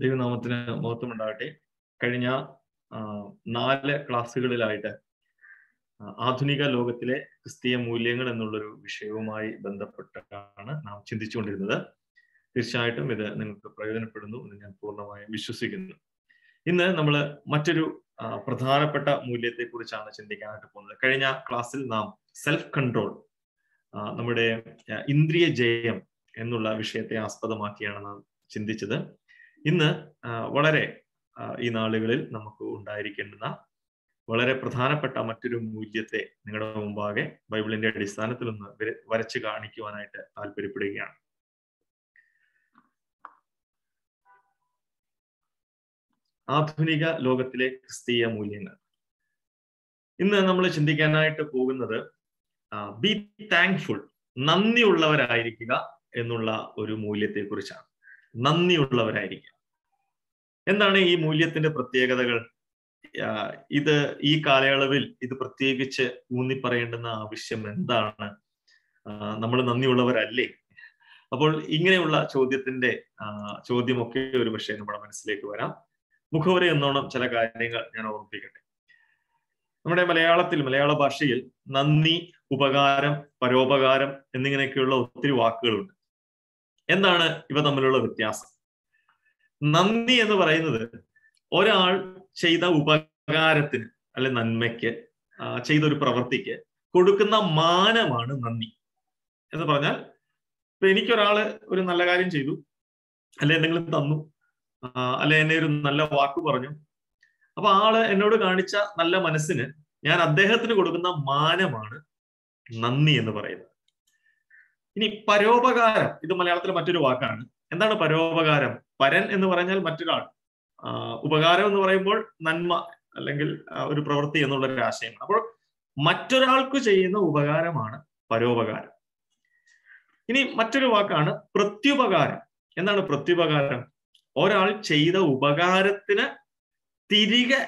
ദൈവനാമത്തിന് മഹത്വം ഉണ്ടാകട്ടെ കഴിഞ്ഞ നാല് ക്ലാസ്സുകളിലായിട്ട് ആധുനിക ലോകത്തിലെ ക്രിസ്തീയ മൂല്യങ്ങൾ എന്നുള്ളൊരു വിഷയവുമായി ബന്ധപ്പെട്ടാണ് നാം ചിന്തിച്ചുകൊണ്ടിരുന്നത്. തീർച്ചയായിട്ടും ഇത് നിങ്ങൾക്ക് പ്രയോജനപ്പെടുന്നു എന്ന് ഞാൻ പൂർണമായും വിശ്വസിക്കുന്നു. ഇന്ന് നമ്മൾ മറ്റൊരു പ്രധാനപ്പെട്ട മൂല്യത്തെ കുറിച്ചാണ് ചിന്തിക്കാനായിട്ട് പോകുന്നത്. കഴിഞ്ഞ ക്ലാസ്സിൽ നാം സെൽഫ് കൺട്രോൾ നമ്മുടെ ഇന്ദ്രിയ ജയം എന്നുള്ള വിഷയത്തെ ആസ്പദമാക്കിയാണ് നാം ചിന്തിച്ചത്. ഇന്ന് വളരെ ഈ നാളുകളിൽ നമുക്ക് ഉണ്ടായിരിക്കേണ്ടുന്ന വളരെ പ്രധാനപ്പെട്ട മറ്റൊരു മൂല്യത്തെ നിങ്ങളുടെ മുമ്പാകെ ബൈബിളിന്റെ അടിസ്ഥാനത്തിൽ ഒന്ന് വരച്ച് കാണിക്കുവാനായിട്ട് താല്പര്യപ്പെടുകയാണ്. ആധുനിക ലോകത്തിലെ ക്രിസ്തീയ മൂല്യങ്ങൾ. ഇന്ന് നമ്മൾ ചിന്തിക്കാനായിട്ട് പോകുന്നത് ബി താങ്ക്ഫുൾ നന്ദിയുള്ളവരായിരിക്കുക എന്നുള്ള ഒരു മൂല്യത്തെ കുറിച്ചാണ് നന്ദിയുള്ളവരായിരിക്കുക. എന്താണ് ഈ മൂല്യത്തിന്റെ പ്രത്യേകതകൾ? ഇത് ഈ കാലയളവിൽ ഇത് പ്രത്യേകിച്ച് ഊന്നി പറയേണ്ടുന്ന ആവശ്യം എന്താണ്? നമ്മൾ നന്ദിയുള്ളവരല്ലേ? അപ്പോൾ ഇങ്ങനെയുള്ള ചോദ്യത്തിന്റെ ചോദ്യമൊക്കെ ഒരു പക്ഷേ നമ്മുടെ മനസ്സിലേക്ക് വരാം. മുഖവര എന്നോണം ചില കാര്യങ്ങൾ ഞാൻ ഓർമ്മിപ്പിക്കട്ടെ. നമ്മുടെ മലയാളത്തിൽ മലയാള ഭാഷയിൽ നന്ദി ഉപകാരം പരോപകാരം എന്നിങ്ങനെയൊക്കെയുള്ള ഒത്തിരി വാക്കുകളുണ്ട്. എന്താണ് ഇവ തമ്മിലുള്ള വ്യത്യാസം? നന്ദി എന്ന് പറയുന്നത് ഒരാൾ ചെയ്ത ഉപകാരത്തിന് അല്ലെ നന്മയ്ക്ക് ചെയ്ത ഒരു പ്രവൃത്തിക്ക് കൊടുക്കുന്ന മാനമാണ് നന്ദി. എന്ന് പറഞ്ഞാൽ ഇപ്പൊ എനിക്കൊരാൾ ഒരു നല്ല കാര്യം ചെയ്തു അല്ലെ എന്തെങ്കിലും തന്നു അല്ലെ എന്നെ ഒരു നല്ല വാക്ക് പറഞ്ഞു. അപ്പൊ ആൾ എന്നോട് കാണിച്ച നല്ല മനസ്സിന് ഞാൻ അദ്ദേഹത്തിന് കൊടുക്കുന്ന മാനമാണ് നന്ദി എന്ന് പറയുന്നത്. ഇനി പരോപകാരം ഇത് മലയാളത്തിലെ മറ്റൊരു വാക്കാണ്. എന്താണ് പരോപകാരം? പരൻ എന്ന് പറഞ്ഞാൽ മറ്റൊരാൾ. ഉപകാരം എന്ന് പറയുമ്പോൾ നന്മ അല്ലെങ്കിൽ ഒരു പ്രവൃത്തി എന്നുള്ള ഒരു ആശയമാണ് അപ്പോൾ മറ്റൊരാൾക്ക് ചെയ്യുന്ന ഉപകാരമാണ് പരോപകാരം. ഇനി മറ്റൊരു വാക്കാണ് പ്രത്യുപകാരം. എന്താണ് പ്രത്യുപകാരം? ഒരാൾ ചെയ്ത ഉപകാരത്തിന് തിരികെ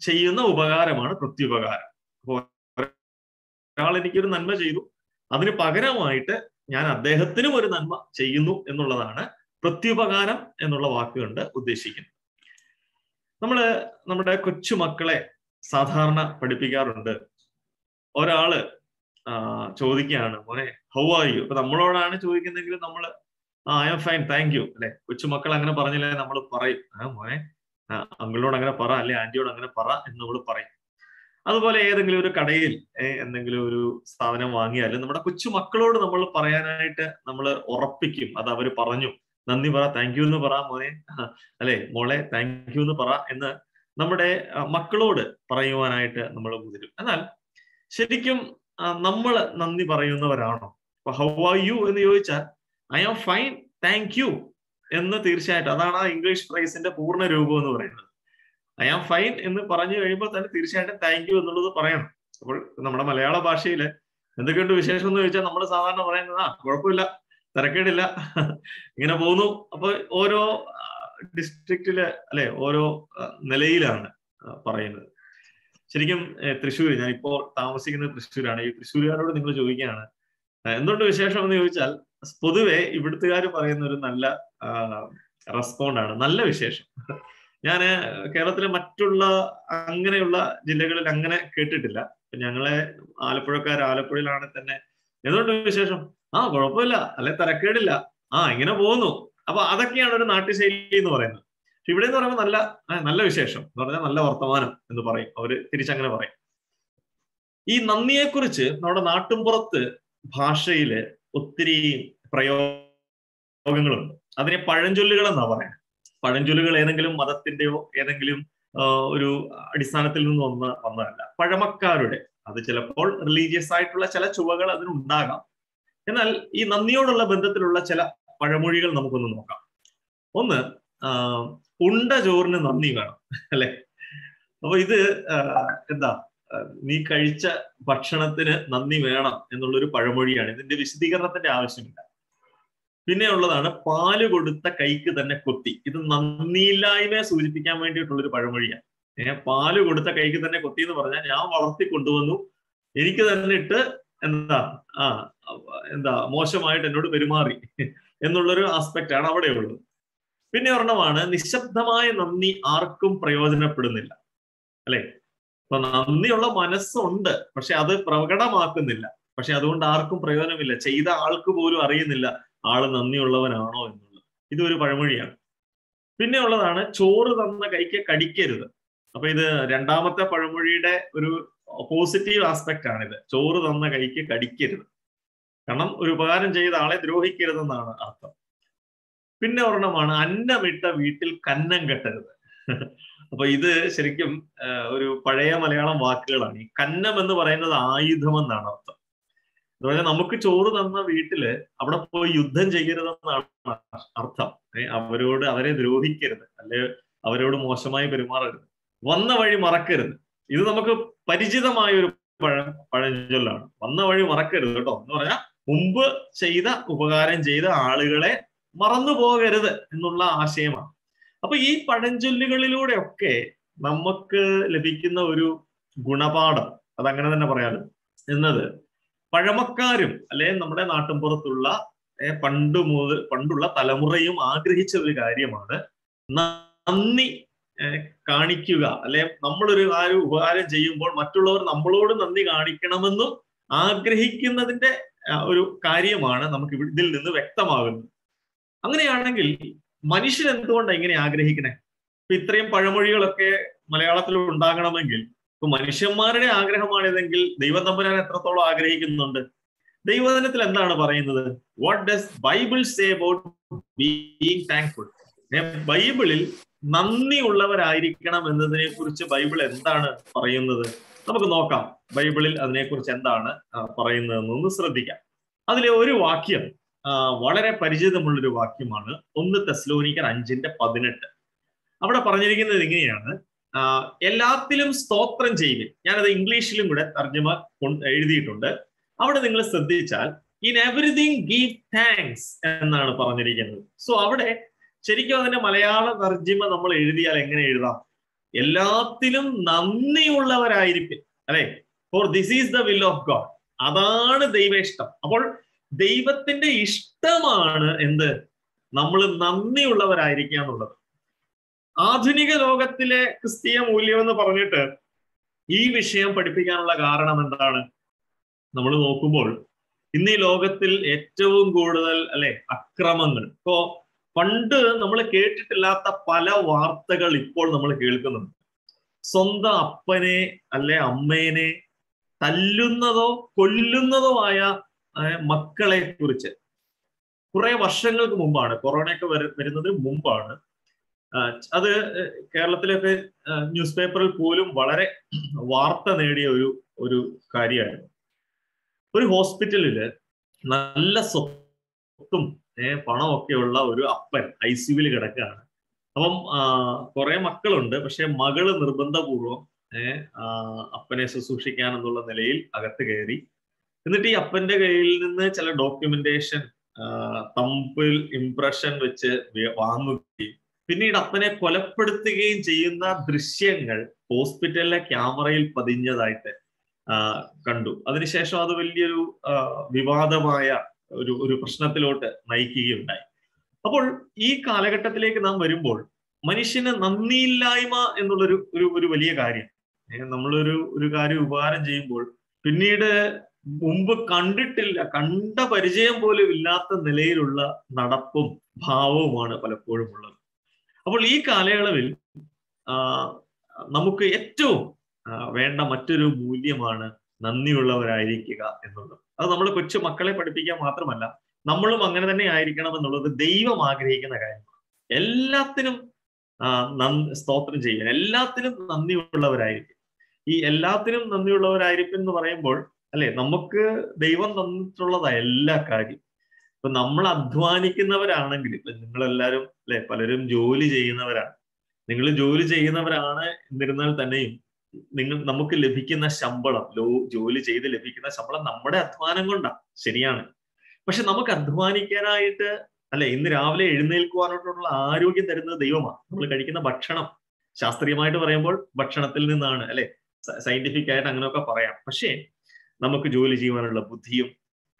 ചെയ്യുന്ന ഉപകാരമാണ് പ്രത്യുപകാരം. അപ്പോൾ ഒരാൾ എനിക്കൊരു നന്മ ചെയ്തു. അതിന് പകരമായിട്ട് ഞാൻ അദ്ദേഹത്തിനും ഒരു നന്മ ചെയ്യുന്നു എന്നുള്ളതാണ് പ്രത്യുപകാരം എന്നുള്ള വാക്കുകൊണ്ട് ഉദ്ദേശിക്കുന്നത് നമ്മൾ നമ്മുടെ കൊച്ചുമക്കളെ സാധാരണ പഠിപ്പിക്കാറുണ്ട്. ഒരാൾ ചോദിക്കുകയാണ് മോനെ ഹൗ ആർ യു ഇപ്പൊ നമ്മളോടാണ് ചോദിക്കുന്നെങ്കിൽ നമ്മൾ I M fine thank you അല്ലെ? കൊച്ചുമക്കൾ അങ്ങനെ പറഞ്ഞില്ലേ നമ്മൾ പറയും. മോനെ അങ്കിളിനോട് അങ്ങനെ പറ അല്ലെ ആന്റിയോട് അങ്ങനെ പറ എന്ന് നമ്മൾ പറയും. അതുപോലെ ഏതെങ്കിലും ഒരു കടയിൽ എന്തെങ്കിലും ഒരു സാധനം വാങ്ങിയാൽ നമ്മുടെ കൊച്ചു മക്കളോട് നമ്മൾ പറയാനായിട്ട് നമ്മൾ ഉറപ്പിക്കും. അത് അവർ പറഞ്ഞു. നന്ദി പറ. താങ്ക് യു എന്ന് പറ മോനെ. അല്ലെ? മോളെ താങ്ക് യു എന്ന് പറ എന്ന് നമ്മുടെ മക്കളോട് പറയുവാനായിട്ട് നമ്മൾ മുതിരും. എന്നാൽ ശരിക്കും നമ്മൾ നന്ദി പറയുന്നവരാണോ? അപ്പൊ ഹൗ ആർ യു എന്ന് ചോദിച്ചാൽ I am fine thank you എന്ന് തീർച്ചയായിട്ടും അതാണ് ആ ഇംഗ്ലീഷ് ഫ്രൈസിന്റെ പൂർണ രൂപം എന്ന് പറയുന്നത്. ഐ ആം ഫൈൻ എന്ന് പറഞ്ഞു കഴിയുമ്പോൾ തന്നെ തീർച്ചയായിട്ടും താങ്ക് യു എന്നുള്ളത് പറയണം. അപ്പോൾ നമ്മുടെ മലയാള ഭാഷയിൽ എന്തൊക്കെയുണ്ട് വിശേഷം എന്ന് ചോദിച്ചാൽ നമ്മൾ സാധാരണ പറയുന്നത് ആ കുഴപ്പമില്ല. തിരക്കേടില്ല. ഇങ്ങനെ പോകുന്നു. അപ്പൊ ഓരോ ഡിസ്ട്രിക്റ്റിൽ അല്ലെ ഓരോ നിലയിലാണ് പറയുന്നത്. ശരിക്കും തൃശ്ശൂർ ഞാൻ ഇപ്പോൾ താമസിക്കുന്നത് തൃശ്ശൂരാണ്. ഈ തൃശ്ശൂരുകാരോട് നിങ്ങൾ ചോദിക്കുകയാണ് എന്തുകൊണ്ട് വിശേഷം എന്ന് ചോദിച്ചാൽ പൊതുവെ ഇവിടുത്തുകാർ പറയുന്ന ഒരു നല്ല റെസ്പോണ്ടാണ്. നല്ല വിശേഷം. ഞാൻ കേരളത്തിലെ മറ്റുള്ള അങ്ങനെയുള്ള ജില്ലകളിൽ അങ്ങനെ കേട്ടിട്ടില്ല. ഞങ്ങളെ ആലപ്പുഴക്കാർ ആലപ്പുഴയിലാണെങ്കിൽ തന്നെ എന്തുകൊണ്ട് വിശേഷം? ആ കുഴപ്പമില്ല. അല്ലെ തരക്കേടില്ല. ആ ഇങ്ങനെ പോകുന്നു. അപ്പൊ അതൊക്കെയാണ് ഒരു നാട്യശൈലി എന്ന് പറയുന്നത്. പക്ഷെ ഇവിടെ എന്ന് പറയുമ്പോൾ നല്ല നല്ല വിശേഷം. എന്ന് പറഞ്ഞാൽ നല്ല വർത്തമാനം എന്ന് പറയും. അവർ തിരിച്ചങ്ങനെ പറയും. ഈ നന്ദിയെക്കുറിച്ച് നമ്മുടെ നാട്ടുംപുറത്ത് ഭാഷയിൽ ഒത്തിരി പ്രയോഗങ്ങളുണ്ട്. അതിനെ പഴഞ്ചൊല്ലുകൾ എന്നാ പറയുന്നത്. പഴഞ്ചൊല്ലുകൾ ഏതെങ്കിലും മതത്തിന്റെയോ ഏതെങ്കിലും ഒരു അടിസ്ഥാനത്തിൽ നിന്ന് വന്ന വന്നതല്ല. പഴമക്കാരുടെ അത് ചിലപ്പോൾ റിലീജിയസ് ആയിട്ടുള്ള ചില ചുവകൾ അതിനുണ്ടാകാം. എന്നാൽ ഈ നന്ദിയോടുള്ള ബന്ധത്തിലുള്ള ചില പഴമൊഴികൾ നമുക്കൊന്ന് നോക്കാം. ഒന്ന് ഉണ്ട ചോറിന് നന്ദി വേണം അല്ലെ? അപ്പൊ ഇത് എന്താ നീ കഴിച്ച ഭക്ഷണത്തിന് നന്ദി വേണം എന്നുള്ളൊരു പഴമൊഴിയാണ്. ഇതിന്റെ വിശദീകരണത്തിന്റെ ആവശ്യമില്ല. പിന്നെ ഉള്ളതാണ് പാൽ കൊടുത്ത കൈക്ക് തന്നെ കൊത്തി. ഇത് നന്ദിയില്ലായ്മയെ സൂചിപ്പിക്കാൻ വേണ്ടിയിട്ടുള്ളൊരു പഴമൊഴിയാണ്. ഏഹ് പാൽ കൊടുത്ത കൈക്ക് തന്നെ കൊത്തി എന്ന് പറഞ്ഞാൽ ഞാൻ വളർത്തി കൊണ്ടുവന്നു. എനിക്ക് തന്നെ ഇട്ട് എന്താ ആ എന്താ മോശമായിട്ട് എന്നോട് പെരുമാറി എന്നുള്ളൊരു ആസ്പെക്റ്റ് ആണ് അവിടെ ഉള്ളത്. പിന്നെ ഒരെണ്ണമാണ് നിശബ്ദമായ നന്ദി ആർക്കും പ്രയോജനപ്പെടുന്നില്ല. അല്ലെ? അപ്പൊ നന്ദിയുള്ള മനസ്സുണ്ട് പക്ഷെ അത് പ്രകടമാക്കുന്നില്ല. പക്ഷെ അതുകൊണ്ട് ആർക്കും പ്രയോജനമില്ല. ചെയ്ത ആൾക്ക് പോലും അറിയുന്നില്ല ആൾ നന്ദിയുള്ളവനാണോ എന്നുള്ളത്. ഇതൊരു പഴമൊഴിയാണ്. പിന്നെ ഉള്ളതാണ് ചോറ് തന്ന കൈക്ക് കടിക്കരുത്. അപ്പൊ ഇത് രണ്ടാമത്തെ പഴമൊഴിയുടെ ഒരു പോസിറ്റീവ് ആസ്പെക്ട് ആണിത്. ചോറ് തന്ന കൈക്ക് കടിക്കരുത്. കാരണം ഒരു ഉപകാരം ചെയ്ത ആളെ ദ്രോഹിക്കരുതെന്നാണ് അർത്ഥം. പിന്നെ ഒരെണ്ണമാണ് അന്നമിട്ട വീട്ടിൽ കന്നം കെട്ടരുത്. അപ്പൊ ഇത് ശരിക്കും ഒരു പഴയ മലയാളം വാക്കുകളാണ്. ഈ കന്നം എന്ന് പറയുന്നത് ആയുധം എന്നാണ് അർത്ഥം. എന്ന് പറഞ്ഞാൽ നമുക്ക് ചോറ് തന്ന വീട്ടിൽ അവിടെ പോയി യുദ്ധം ചെയ്യരുതെന്നാണ് അർത്ഥം. അവരോട് അവരെ ദ്രോഹിക്കരുത്. അല്ലെ അവരോട് മോശമായി പെരുമാറരുത്. വന്ന വഴി മറക്കരുത്. ഇത് നമുക്ക് പരിചിതമായ ഒരു പഴ പഴഞ്ചൊല്ലാണ്. വന്ന വഴി മറക്കരുത് കേട്ടോ. എന്ന് പറഞ്ഞാൽ മുമ്പ് ചെയ്ത ഉപകാരം ചെയ്ത ആളുകളെ മറന്നു പോകരുത് എന്നുള്ള ആശയമാണ്. അപ്പൊ ഈ പഴഞ്ചൊല്ലുകളിലൂടെയൊക്കെ നമുക്ക് ലഭിക്കുന്ന ഒരു ഗുണപാഠം അതങ്ങനെ തന്നെ പറയാറ് എന്നത് പഴമക്കാരും അല്ലെ നമ്മുടെ നാട്ടിൻപുറത്തുള്ള പണ്ട് മുതൽ പണ്ടുള്ള തലമുറയും ആഗ്രഹിച്ച ഒരു കാര്യമാണ് നന്ദി കാണിക്കുക. അല്ലെ നമ്മളൊരു ആ ഒരു ഉപകാരം ചെയ്യുമ്പോൾ മറ്റുള്ളവർ നമ്മളോട് നന്ദി കാണിക്കണമെന്നും ആഗ്രഹിക്കുന്നതിന്റെ ഒരു കാര്യമാണ് നമുക്ക് ഇതിൽ നിന്ന് വ്യക്തമാകുന്നത്. അങ്ങനെയാണെങ്കിൽ മനുഷ്യൻ എന്തുകൊണ്ടാണ് ഇങ്ങനെ ആഗ്രഹിക്കണേ? ഇപ്പൊ ഇത്രയും പഴമൊഴികളൊക്കെ മലയാളത്തിൽ ഉണ്ടാകണമെങ്കിൽ ഇപ്പൊ മനുഷ്യന്മാരുടെ ആഗ്രഹമാണിതെങ്കിൽ ദൈവം തമ്പുരാൻ എത്രത്തോളം ആഗ്രഹിക്കുന്നുണ്ട്? ദൈവദിനത്തിൽ എന്താണ് പറയുന്നത്? What does Bible say about ബൈബിളിൽ നന്ദി ഉള്ളവരായിരിക്കണം എന്നതിനെ കുറിച്ച് ബൈബിൾ എന്താണ് പറയുന്നത്? നമുക്ക് നോക്കാം. ബൈബിളിൽ അതിനെക്കുറിച്ച് എന്താണ് പറയുന്നതെന്നൊന്ന് ശ്രദ്ധിക്കാം. അതിലെ ഒരു വാക്യം വളരെ പരിചിതമുള്ളൊരു വാക്യമാണ് ഒന്ന് തെസ്ലോനിക്കർ അഞ്ചിന്റെ പതിനെട്ട്. അവിടെ പറഞ്ഞിരിക്കുന്നത് ഇങ്ങനെയാണ്. എല്ലാത്തിലും സ്തോത്രം ചെയ്യുക ഞാനത് ഇംഗ്ലീഷിലും കൂടെ തർജമ എഴുതിയിട്ടുണ്ട്. അവിടെ നിങ്ങൾ ശ്രദ്ധിച്ചാൽ ഇൻ എവറിഥിങ് ഗീവ് താങ്ക്സ് എന്നാണ് പറഞ്ഞിരിക്കുന്നത്. സോ അവിടെ ശരിക്കും അതിന്റെ മലയാള തർജിമ നമ്മൾ എഴുതിയാൽ എങ്ങനെ എഴുതാം? എല്ലാത്തിലും നന്ദിയുള്ളവരായിരിക്കും അല്ലെ? For this is the will of God അതാണ് ദൈവ ഇഷ്ടം. അപ്പോൾ ദൈവത്തിന്റെ ഇഷ്ടമാണ് എന്ത്? നമ്മൾ നന്ദിയുള്ളവരായിരിക്കുക എന്നുള്ളത്. ആധുനിക ലോകത്തിലെ ക്രിസ്തീയ മൂല്യം എന്ന് പറഞ്ഞിട്ട് ഈ വിഷയം പഠിപ്പിക്കാനുള്ള കാരണം എന്താണ്? നമ്മൾ നോക്കുമ്പോൾ ഇന്ന് ഈ ലോകത്തിൽ ഏറ്റവും കൂടുതൽ അല്ലെ അക്രമങ്ങൾ. ഇപ്പോ പണ്ട് നമ്മൾ കേട്ടിട്ടില്ലാത്ത പല വാർത്തകൾ ഇപ്പോൾ നമ്മൾ കേൾക്കുന്നുണ്ട്. സ്വന്തം അപ്പനെ അല്ലെ അമ്മേനെ തല്ലുന്നതോ കൊല്ലുന്നതോ ആയ മക്കളെ കുറിച്ച് കുറെ വർഷങ്ങൾക്ക് മുമ്പാണ് കൊറോണയൊക്കെ വര വരുന്നതിന് മുമ്പാണ്. അത് കേരളത്തിലൊക്കെ ന്യൂസ് പേപ്പറിൽ പോലും വളരെ വാർത്ത നേടിയ ഒരു ഒരു കാര്യമായിരുന്നു. ഒരു ഹോസ്പിറ്റലിൽ നല്ല സ്വത്തും പണമൊക്കെ ഉള്ള ഒരു അപ്പൻ ഐ സിയുവിൽ കിടക്കുകയാണ്. അപ്പം കുറെ മക്കളുണ്ട്. പക്ഷെ മകൾ നിർബന്ധപൂർവം ഏഹ് അപ്പനെ ശുശ്രൂഷിക്കാൻ എന്നുള്ള നിലയിൽ അകത്ത് കയറി. എന്നിട്ട് ഈ അപ്പന്റെ കയ്യിൽ നിന്ന് ചില ഡോക്യുമെന്റേഷൻ തമ്പിൽ ഇംപ്രഷൻ വെച്ച് വാങ്ങുകയും പിന്നീട് അപ്പനെ കൊലപ്പെടുത്തുകയും ചെയ്യുന്ന ദൃശ്യങ്ങൾ ഹോസ്പിറ്റലിലെ ക്യാമറയിൽ പതിഞ്ഞതായിട്ട് കണ്ടു. അതിനുശേഷം അത് വലിയൊരു വിവാദമായ ഒരു ഒരു പ്രശ്നത്തിലോട്ട് നയിക്കുകയുണ്ടായി. അപ്പോൾ ഈ കാലഘട്ടത്തിലേക്ക് നാം വരുമ്പോൾ മനുഷ്യന് നന്ദിയില്ലായ്മ എന്നുള്ളൊരു ഒരു ഒരു വലിയ കാര്യം. നമ്മളൊരു ഒരു കാര്യം ഉപകാരം ചെയ്യുമ്പോൾ പിന്നീട് മുമ്പ് കണ്ടിട്ടില്ല കണ്ട പരിചയം പോലും ഇല്ലാത്ത നിലയിലുള്ള നടപ്പും ഭാവവുമാണ് പലപ്പോഴും ഉള്ളത്. അപ്പോൾ ഈ കാലയളവിൽ നമുക്ക് ഏറ്റവും വേണ്ട മറ്റൊരു മൂല്യമാണ് നന്ദിയുള്ളവരായിരിക്കുക എന്നുള്ളത്. അത് നമ്മൾ കൊച്ചു മക്കളെ പഠിപ്പിക്കാൻ മാത്രമല്ല നമ്മളും അങ്ങനെ തന്നെ ആയിരിക്കണം എന്നുള്ളത് ദൈവം ആഗ്രഹിക്കുന്ന കാര്യമാണ്. എല്ലാത്തിനും സ്തോത്രം ചെയ്യാൻ. എല്ലാത്തിനും നന്ദിയുള്ളവരായിരിക്കും. ഈ എല്ലാത്തിനും നന്ദിയുള്ളവരായിരിക്കും എന്ന് പറയുമ്പോൾ അല്ലെ നമുക്ക് ദൈവം തന്നിട്ടുള്ളതാ എല്ലാ കാര്യം. ഇപ്പൊ നമ്മൾ അധ്വാനിക്കുന്നവരാണെങ്കിൽ ഇപ്പൊ നിങ്ങളെല്ലാരും അല്ലെ പലരും ജോലി ചെയ്യുന്നവരാണ്. നിങ്ങൾ ജോലി ചെയ്യുന്നവരാണ് എന്നിരുന്നാൽ തന്നെയും നിങ്ങൾ നമുക്ക് ലഭിക്കുന്ന ശമ്പളം ലോ ജോലി ചെയ്ത് ലഭിക്കുന്ന ശമ്പളം നമ്മുടെ അധ്വാനം കൊണ്ടാണ്. ശരിയാണ്. പക്ഷെ നമുക്ക് അധ്വാനിക്കാനായിട്ട് അല്ലെ ഇന്ന് രാവിലെ എഴുന്നേൽക്കുവാനായിട്ടുള്ള ആരോഗ്യം തരുന്നത് ദൈവമാണ്. നമ്മൾ കഴിക്കുന്ന ഭക്ഷണം ശാസ്ത്രീയമായിട്ട് പറയുമ്പോൾ ഭക്ഷണത്തിൽ നിന്നാണ് അല്ലെ സയന്റിഫിക് ആയിട്ട് അങ്ങനെയൊക്കെ പറയാം. പക്ഷേ നമുക്ക് ജോലി ചെയ്യുവാനുള്ള ബുദ്ധിയും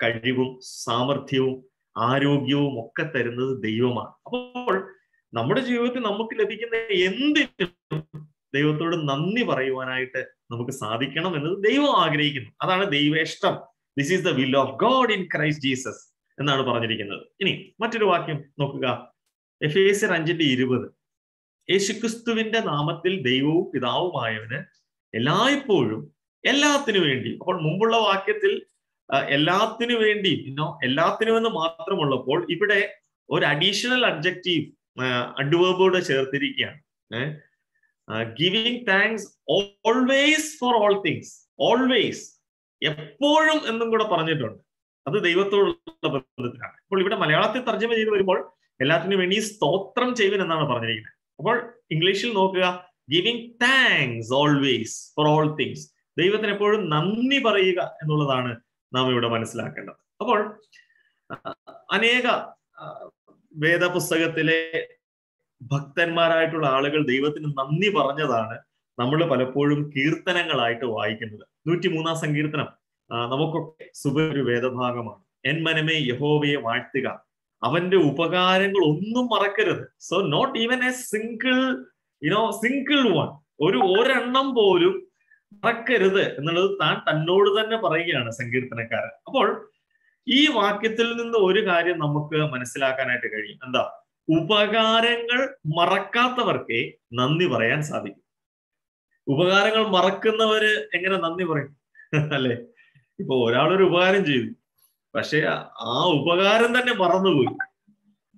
കഴിവും സാമർഥ്യവും ആരോഗ്യവും ഒക്കെ തരുന്നത് ദൈവമാണ്. അപ്പോൾ നമ്മുടെ ജീവിതത്തിൽ നമുക്ക് ലഭിക്കുന്ന എന്തിനും ദൈവത്തോട് നന്ദി പറയുവാനായിട്ട് നമുക്ക് സാധിക്കണം എന്നത് ദൈവം ആഗ്രഹിക്കുന്നു. അതാണ് ദൈവേഷ്ടം. This is the will of God in Christ Jesus എന്നാണ് പറഞ്ഞിരിക്കുന്നത്. ഇനി മറ്റൊരു വാക്യം നോക്കുക. എഫ് എസ് അഞ്ചിന്റെ ഇരുപത്. യേശുക്രിസ്തുവിന്റെ നാമത്തിൽ ദൈവവും പിതാവുമായവന് എല്ലായ്പ്പോഴും എല്ലാത്തിനു വേണ്ടി. അപ്പോൾ മുമ്പുള്ള വാക്യത്തിൽ എല്ലാത്തിനു വേണ്ടി ഇന്നോ എല്ലാത്തിനും എന്ന് മാത്രമുള്ളപ്പോൾ ഇവിടെ ഒരു അഡീഷണൽ അബ്ജക്റ്റീവ് അഡ്വേർബോട് ചേർത്തിരിക്കുകയാണ്. Giving thanks always for all things always എപ്പോഴും എന്നും കൂടെ പറഞ്ഞിട്ടുണ്ട്. അത് ദൈവത്തോടുള്ള ബന്ധത്തിലാണ്. അപ്പോൾ ഇവിടെ മലയാളത്തിൽ തർജമ ചെയ്ത് വരുമ്പോൾ എല്ലാത്തിനും വേണ്ടി സ്തോത്രം ചെയ്യുവൻ എന്നാണ് പറഞ്ഞിരിക്കുന്നത്. അപ്പോൾ ഇംഗ്ലീഷിൽ നോക്കുക. Giving thanks always for all things ദൈവത്തിന് എപ്പോഴും നന്ദി പറയുക എന്നുള്ളതാണ് നാം ഇവിടെ മനസ്സിലാക്കേണ്ടത്. അപ്പോൾ അനേക വേദപുസ്തകത്തിലെ ഭക്തന്മാരായിട്ടുള്ള ആളുകൾ ദൈവത്തിന് നന്ദി പറഞ്ഞതാണ് നമ്മൾ പലപ്പോഴും കീർത്തനങ്ങളായിട്ട് വായിക്കുന്നത്. നൂറ്റി മൂന്നാം സങ്കീർത്തനം നമുക്കൊക്കെ സുഖ ഒരു വേദഭാഗമാണ്. എൻ മനമേ യഹോവയെ വാഴ്ത്തുക. അവന്റെ ഉപകാരങ്ങൾ ഒന്നും മറക്കരുത്. So not even a single you know single one ഒരു ഒരെണ്ണം പോലും മറക്കരുത് എന്നുള്ളത് താൻ തന്നോട് തന്നെ പറയുകയാണ് സങ്കീർത്തനക്കാരൻ. അപ്പോൾ ഈ വാക്യത്തിൽ നിന്ന് ഒരു കാര്യം നമുക്ക് മനസ്സിലാക്കാനായിട്ട് കഴിയും. എന്താ? ഉപകാരങ്ങൾ മറക്കാത്തവർക്കേ നന്ദി പറയാൻ സാധിക്കും. ഉപകാരങ്ങൾ മറക്കുന്നവര് എങ്ങനെ നന്ദി പറയും? അല്ലെ? ഇപ്പൊ ഒരാളൊരു ഉപകാരം ചെയ്തു. പക്ഷെ ആ ഉപകാരം തന്നെ മറന്നുപോയി.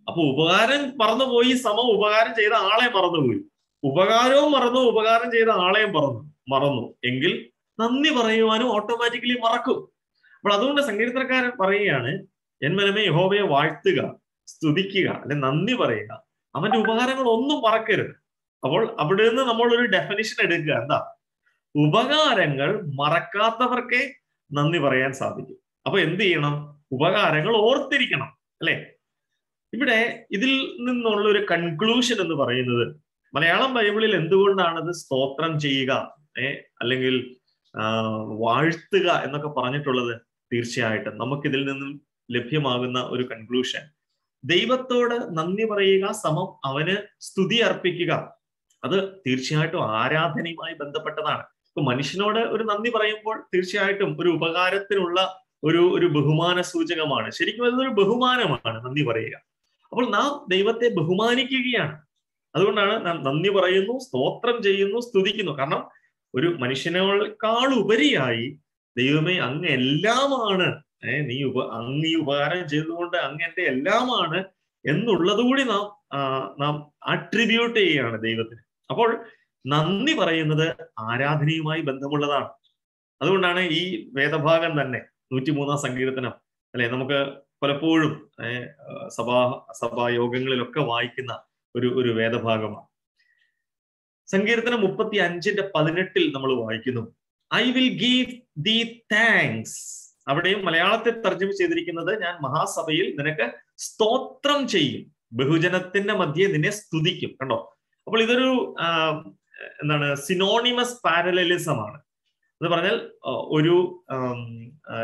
അപ്പൊ ഉപകാരം മറന്നുപോയി സമം ഉപകാരം ചെയ്ത ആളെ മറന്നുപോയി. ഉപകാരവും മറന്നു ഉപകാരം ചെയ്ത ആളെയും മറന്നു മറന്നു. എങ്കിൽ നന്ദി പറയുവാനും ഓട്ടോമാറ്റിക്കലി മറക്കും. അപ്പോൾ അതുകൊണ്ട് സങ്കീർത്തനക്കാരൻ പറയുകയാണ് എന്മനമേ യഹോബയെ വാഴ്ത്തുക. സ്തുതിക്കുക അല്ലെ നന്ദി പറയുക. അവന്റെ ഉപകാരങ്ങൾ ഒന്നും മറക്കരുത്. അപ്പോൾ അവിടെ നിന്ന് നമ്മൾ ഒരു ഡെഫിനിഷൻ എടുക്കുക. എന്താ? ഉപകാരങ്ങൾ മറക്കാത്തവർക്കേ നന്ദി പറയാൻ സാധിക്കും. അപ്പൊ എന്ത് ചെയ്യണം? ഉപകാരങ്ങൾ ഓർത്തിരിക്കണം അല്ലെ? ഇവിടെ ഇതിൽ നിന്നുള്ള ഒരു കൺക്ലൂഷൻ എന്ന് പറയുന്നത് മലയാളം ബൈബിളിൽ എന്തുകൊണ്ടാണ് സ്തോത്രം ചെയ്യുക ഏ? അല്ലെങ്കിൽ വാഴ്ത്തുക എന്നൊക്കെ പറഞ്ഞിട്ടുള്ളത് തീർച്ചയായിട്ടും നമുക്കിതിൽ നിന്നും ലഭ്യമാകുന്ന ഒരു കൺക്ലൂഷൻ ദൈവത്തോട് നന്ദി പറയുക സമം അവന് സ്തുതി അർപ്പിക്കുക. അത് തീർച്ചയായിട്ടും ആരാധനയുമായി ബന്ധപ്പെട്ടതാണ്. ഇപ്പൊ മനുഷ്യനോട് ഒരു നന്ദി പറയുമ്പോൾ തീർച്ചയായിട്ടും ഒരു ഉപകാരത്തിനുള്ള ഒരു ഒരു ബഹുമാന സൂചകമാണ്. ശരിക്കും അതൊരു ബഹുമാനമാണ് നന്ദി പറയുക. അപ്പോൾ നാം ദൈവത്തെ ബഹുമാനിക്കുകയാണ്. അതുകൊണ്ടാണ് നാം നന്ദി പറയുന്നു സ്തോത്രം ചെയ്യുന്നു സ്തുതിക്കുന്നു. കാരണം ഒരു മനുഷ്യനേക്കാളുപരിയായി ദൈവമേ അങ്ങ് എല്ലാമാണ് ഏർ നീ ഉപ അങ്ങ് ഈ ഉപകാരം ചെയ്തുകൊണ്ട് അങ്ങ് എന്റെ എല്ലാമാണ് എന്നുള്ളത് കൂടി നാം നാം അട്രിബ്യൂട്ട് ചെയ്യുകയാണ് ദൈവത്തിന്. അപ്പോൾ നന്ദി പറയുന്നത് ആരാധനയുമായി ബന്ധമുള്ളതാണ്. അതുകൊണ്ടാണ് ഈ വേദഭാഗം തന്നെ നൂറ്റിമൂന്നാം സങ്കീർത്തനം. അല്ലെ നമുക്ക് പലപ്പോഴും സഭാ സഭായോഗങ്ങളിലൊക്കെ വായിക്കുന്ന ഒരു ഒരു വേദഭാഗമാണ്. സങ്കീർത്തനം മുപ്പത്തി അഞ്ചിന്റെ പതിനെട്ടിൽ നമ്മൾ വായിക്കുന്നു I will give the thanks അവിടെയും മലയാളത്തിൽ തർജമ ചെയ്തിരിക്കുന്നത് ഞാൻ മഹാസഭയിൽ നിനക്ക് സ്തോത്രം ചെയ്യും. ബഹുജനത്തിന്റെ മധ്യേ നിന്നെ സ്തുതിക്കും. കണ്ടോ? അപ്പോൾ ഇതൊരു എന്താണ് സിനോണിമസ് പാരലലിസം ആണ്. എന്ന് പറഞ്ഞാൽ ഒരു